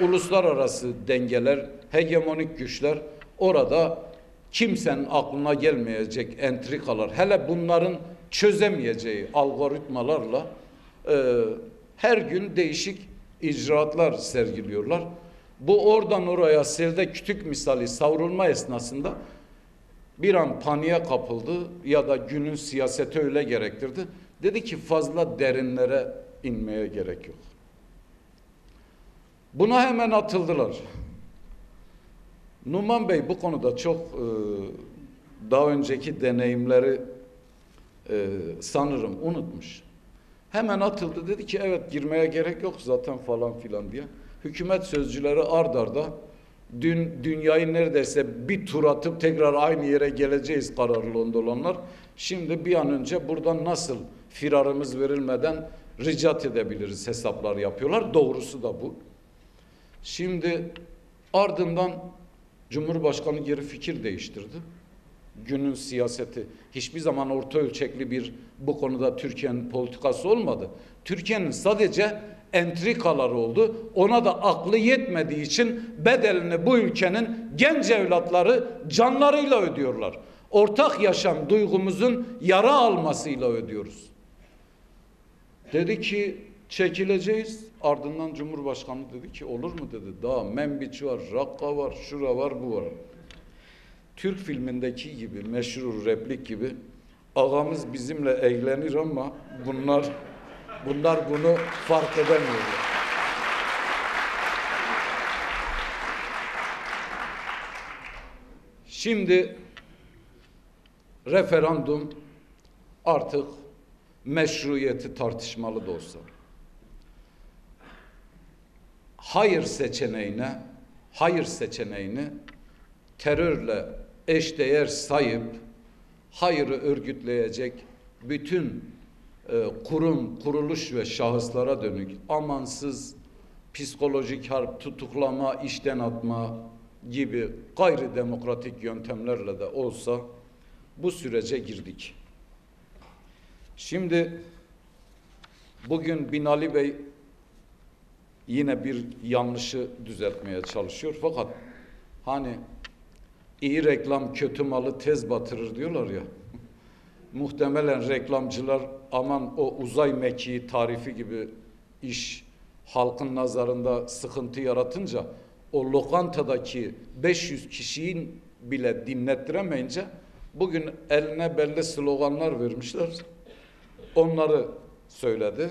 uluslararası dengeler, hegemonik güçler orada kimsenin aklına gelmeyecek entrikalar, hele bunların çözemeyeceği algoritmalarla e, her gün değişik icraatlar sergiliyorlar. Bu oradan oraya selde kütük misali savrulma esnasında bir an paniğe kapıldı ya da günün siyaseti öyle gerektirdi. Dedi ki fazla derinlere inmeye gerek yok. Buna hemen atıldılar. Numan Bey bu konuda çok e, daha önceki deneyimleri e, sanırım unutmuş. Hemen atıldı dedi ki evet girmeye gerek yok zaten falan filan diye. Hükümet sözcüleri ard arda dün dünyayı neredeyse bir tur atıp tekrar aynı yere geleceğiz kararlılığında olanlar. Şimdi bir an önce buradan nasıl firarımız verilmeden ricat edebiliriz hesaplar yapıyorlar. Doğrusu da bu. Şimdi ardından Cumhurbaşkanı geri fikir değiştirdi. Günün siyaseti hiçbir zaman orta ölçekli bir bu konuda Türkiye'nin politikası olmadı. Türkiye'nin sadece entrikaları oldu. Ona da aklı yetmediği için bedelini bu ülkenin genç evlatları canlarıyla ödüyorlar. Ortak yaşam duygumuzun yara almasıyla ödüyoruz. Dedi ki çekileceğiz. Ardından Cumhurbaşkanı dedi ki olur mu dedi. Daha Membiç var, Rakka var, şura var, bu var. Türk filmindeki gibi meşhur replik gibi ağamız bizimle eğlenir ama bunlar bunlar bunu fark edemiyorlar. Şimdi referandum artık meşruiyeti tartışmalı da olsa hayır seçeneğine hayır seçeneğini terörle eşdeğer sayıp hayırı örgütleyecek bütün e, kurum, kuruluş ve şahıslara dönük amansız psikolojik harp, tutuklama, işten atma gibi gayri demokratik yöntemlerle de olsa bu sürece girdik. Şimdi bugün Binali Bey yine bir yanlışı düzeltmeye çalışıyor. Fakat hani iyi reklam kötü malı tez batırır diyorlar ya. Muhtemelen reklamcılar aman o uzay mekiği tarifi gibi iş halkın nazarında sıkıntı yaratınca o lokantadaki 500 kişinin bile dinlettiremeyince bugün eline belli sloganlar vermişler. Onları söyledi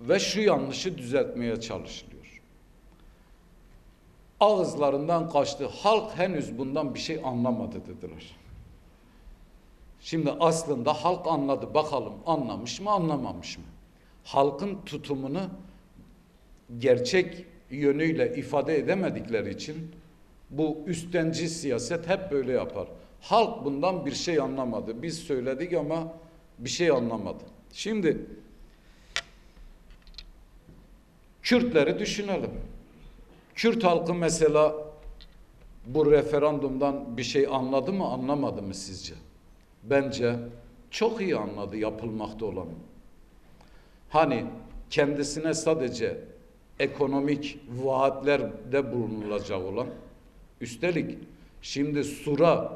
ve şu yanlışı düzeltmeye çalışılıyor. Ağızlarından kaçtı. Halk henüz bundan bir şey anlamadı dediler. Şimdi aslında halk anladı. Bakalım anlamış mı anlamamış mı? Halkın tutumunu gerçek yönüyle ifade edemedikleri için bu üstenci siyaset hep böyle yapar. Halk bundan bir şey anlamadı. Biz söyledik ama bir şey anlamadı. Şimdi Kürtleri düşünelim. Kürt halkı mesela bu referandumdan bir şey anladı mı anlamadı mı sizce? Bence çok iyi anladı yapılmakta olan. Hani kendisine sadece ekonomik vaatlerde bulunulacak olan üstelik şimdi Sur'a,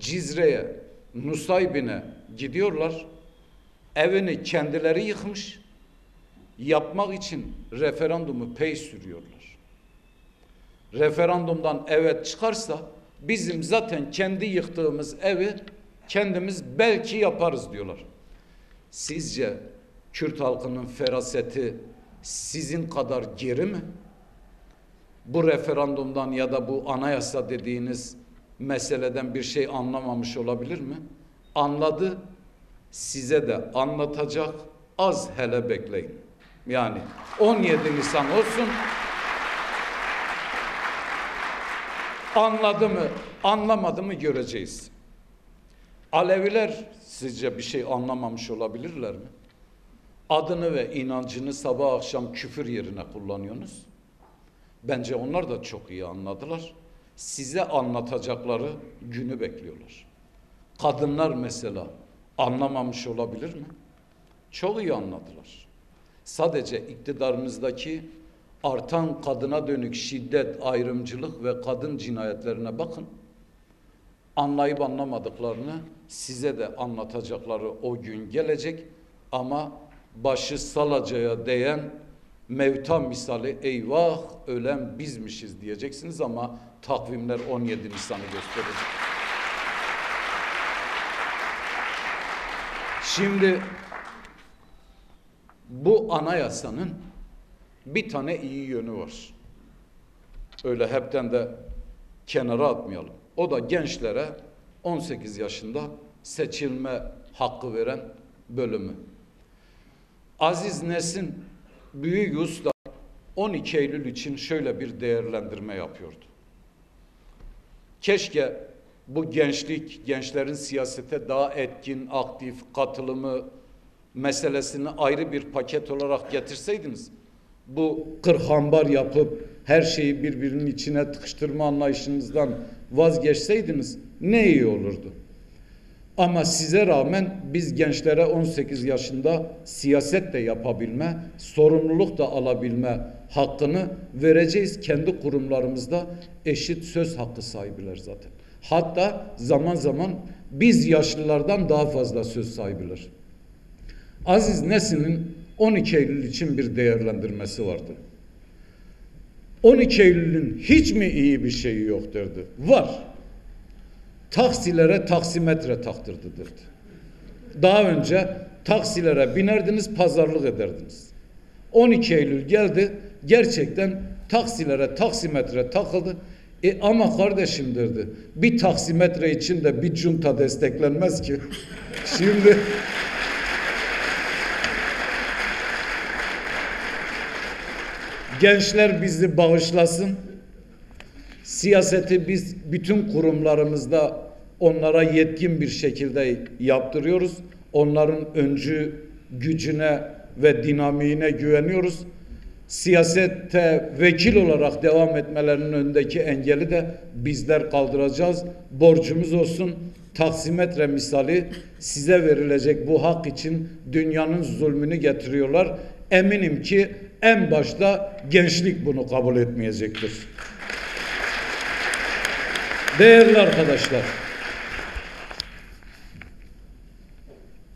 Cizre'ye, Nusaybin'e gidiyorlar. Evini kendileri yıkmış. Yapmak için referandumu pey sürüyorlar. Referandumdan evet çıkarsa bizim zaten kendi yıktığımız evi kendimiz belki yaparız diyorlar. Sizce Kürt halkının feraseti sizin kadar geri mi? Bu referandumdan ya da bu anayasa dediğiniz meseleden bir şey anlamamış olabilir mi? Anladı, size de anlatacak, az hele bekleyin. Yani 17 Nisan olsun, anladı mı, anlamadı mı göreceğiz. Aleviler sizce bir şey anlamamış olabilirler mi? Adını ve inancını sabah akşam küfür yerine kullanıyorsunuz. Bence onlar da çok iyi anladılar. Size anlatacakları günü bekliyorlar. Kadınlar mesela anlamamış olabilir mi? Çok iyi anladılar. Sadece iktidarımızdaki artan kadına dönük şiddet, ayrımcılık ve kadın cinayetlerine bakın. Anlayıp anlamadıklarını size de anlatacakları o gün gelecek ama başı salacaya değen mevta misali eyvah ölen bizmişiz diyeceksiniz ama takvimler 17 Nisan'ı gösterecek. Şimdi bu anayasanın bir tane iyi yönü var. Öyle hepten de kenara atmayalım. O da gençlere 18 yaşında seçilme hakkı veren bölümü. Aziz Nesin Büyük Usta 12 Eylül için şöyle bir değerlendirme yapıyordu. Keşke bu gençlik, gençlerin siyasete daha etkin, aktif, katılımı meselesini ayrı bir paket olarak getirseydiniz, bu kırhambar yapıp her şeyi birbirinin içine tıkıştırma anlayışınızdan vazgeçseydiniz ne iyi olurdu. Ama size rağmen biz gençlere 18 yaşında siyaset de yapabilme, sorumluluk da alabilme hakkını vereceğiz. Kendi kurumlarımızda eşit söz hakkı sahibiler zaten. Hatta zaman zaman biz yaşlılardan daha fazla söz sahibiler. Aziz Nesin'in 12 Eylül için bir değerlendirmesi vardı. 12 Eylül'ün hiç mi iyi bir şeyi yok derdi. Var. Taksilere taksimetre taktırdı derdi. Daha önce taksilere binerdiniz, pazarlık ederdiniz. 12 Eylül geldi, gerçekten taksilere taksimetre takıldı. E ama kardeşim derdi, bir taksimetre için de bir cunta desteklenmez ki. [LAUGHS] Şimdi gençler bizi bağışlasın. Siyaseti biz bütün kurumlarımızda onlara yetkin bir şekilde yaptırıyoruz. Onların öncü gücüne ve dinamiğine güveniyoruz. Siyasette vekil olarak devam etmelerinin önündeki engeli de bizler kaldıracağız. Borcumuz olsun. Taksimetre misali size verilecek bu hak için dünyanın zulmünü getiriyorlar. Eminim ki en başta gençlik bunu kabul etmeyecektir. Değerli arkadaşlar,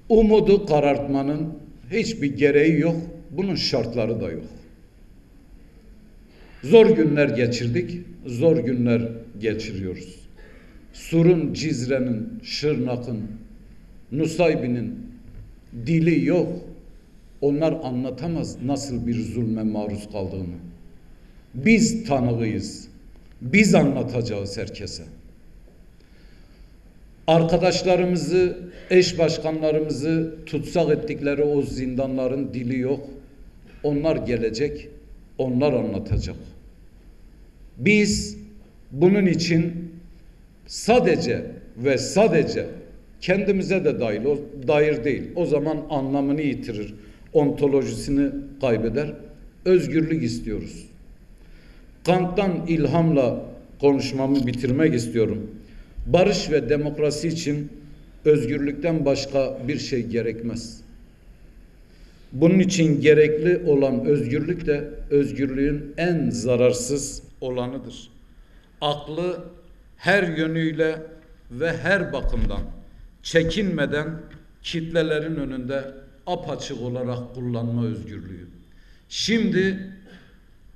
umudu karartmanın hiçbir gereği yok, bunun şartları da yok. Zor günler geçirdik, zor günler geçiriyoruz. Sur'un, Cizre'nin, Şırnak'ın, Nusaybin'in dili yok. Onlar anlatamaz nasıl bir zulme maruz kaldığını. Biz tanığıyız. Biz anlatacağız herkese. Arkadaşlarımızı, eş başkanlarımızı tutsak ettikleri o zindanların dili yok. Onlar gelecek, onlar anlatacak. Biz bunun için sadece ve sadece kendimize de dahil, o dair değil. O zaman anlamını yitirir, ontolojisini kaybeder. Özgürlük istiyoruz. Kant'tan ilhamla konuşmamı bitirmek istiyorum. Barış ve demokrasi için özgürlükten başka bir şey gerekmez. Bunun için gerekli olan özgürlük de özgürlüğün en zararsız olanıdır. Aklı her yönüyle ve her bakımdan çekinmeden kitlelerin önünde apaçık olarak kullanma özgürlüğü. Şimdi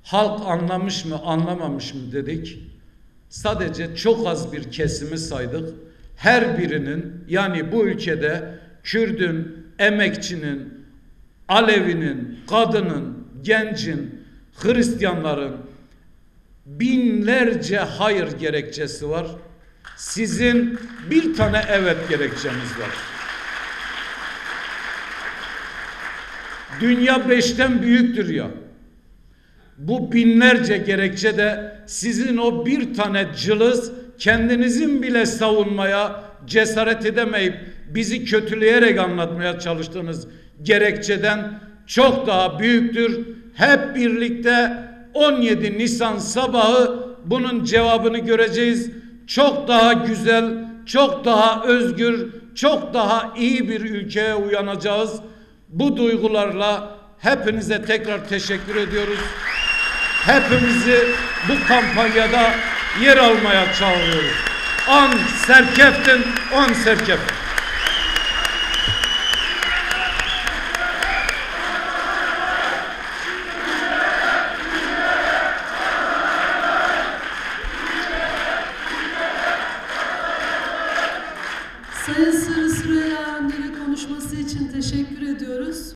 halk anlamış mı anlamamış mı dedik. Sadece çok az bir kesimi saydık. Her birinin yani bu ülkede Kürdün, emekçinin, Alevinin, kadının, gencin, Hristiyanların binlerce hayır gerekçesi var. Sizin bir tane evet gerekçeniz var. Dünya beşten büyüktür ya. Bu binlerce gerekçe de sizin o bir tane cılız kendinizin bile savunmaya cesaret edemeyip bizi kötüleyerek anlatmaya çalıştığınız gerekçeden çok daha büyüktür. Hep birlikte 17 Nisan sabahı bunun cevabını göreceğiz. Çok daha güzel, çok daha özgür, çok daha iyi bir ülkeye uyanacağız. Bu duygularla hepinize tekrar teşekkür ediyoruz. Hepimizi bu kampanyada yer almaya çağırıyoruz. On serkeftin, on serkeftin.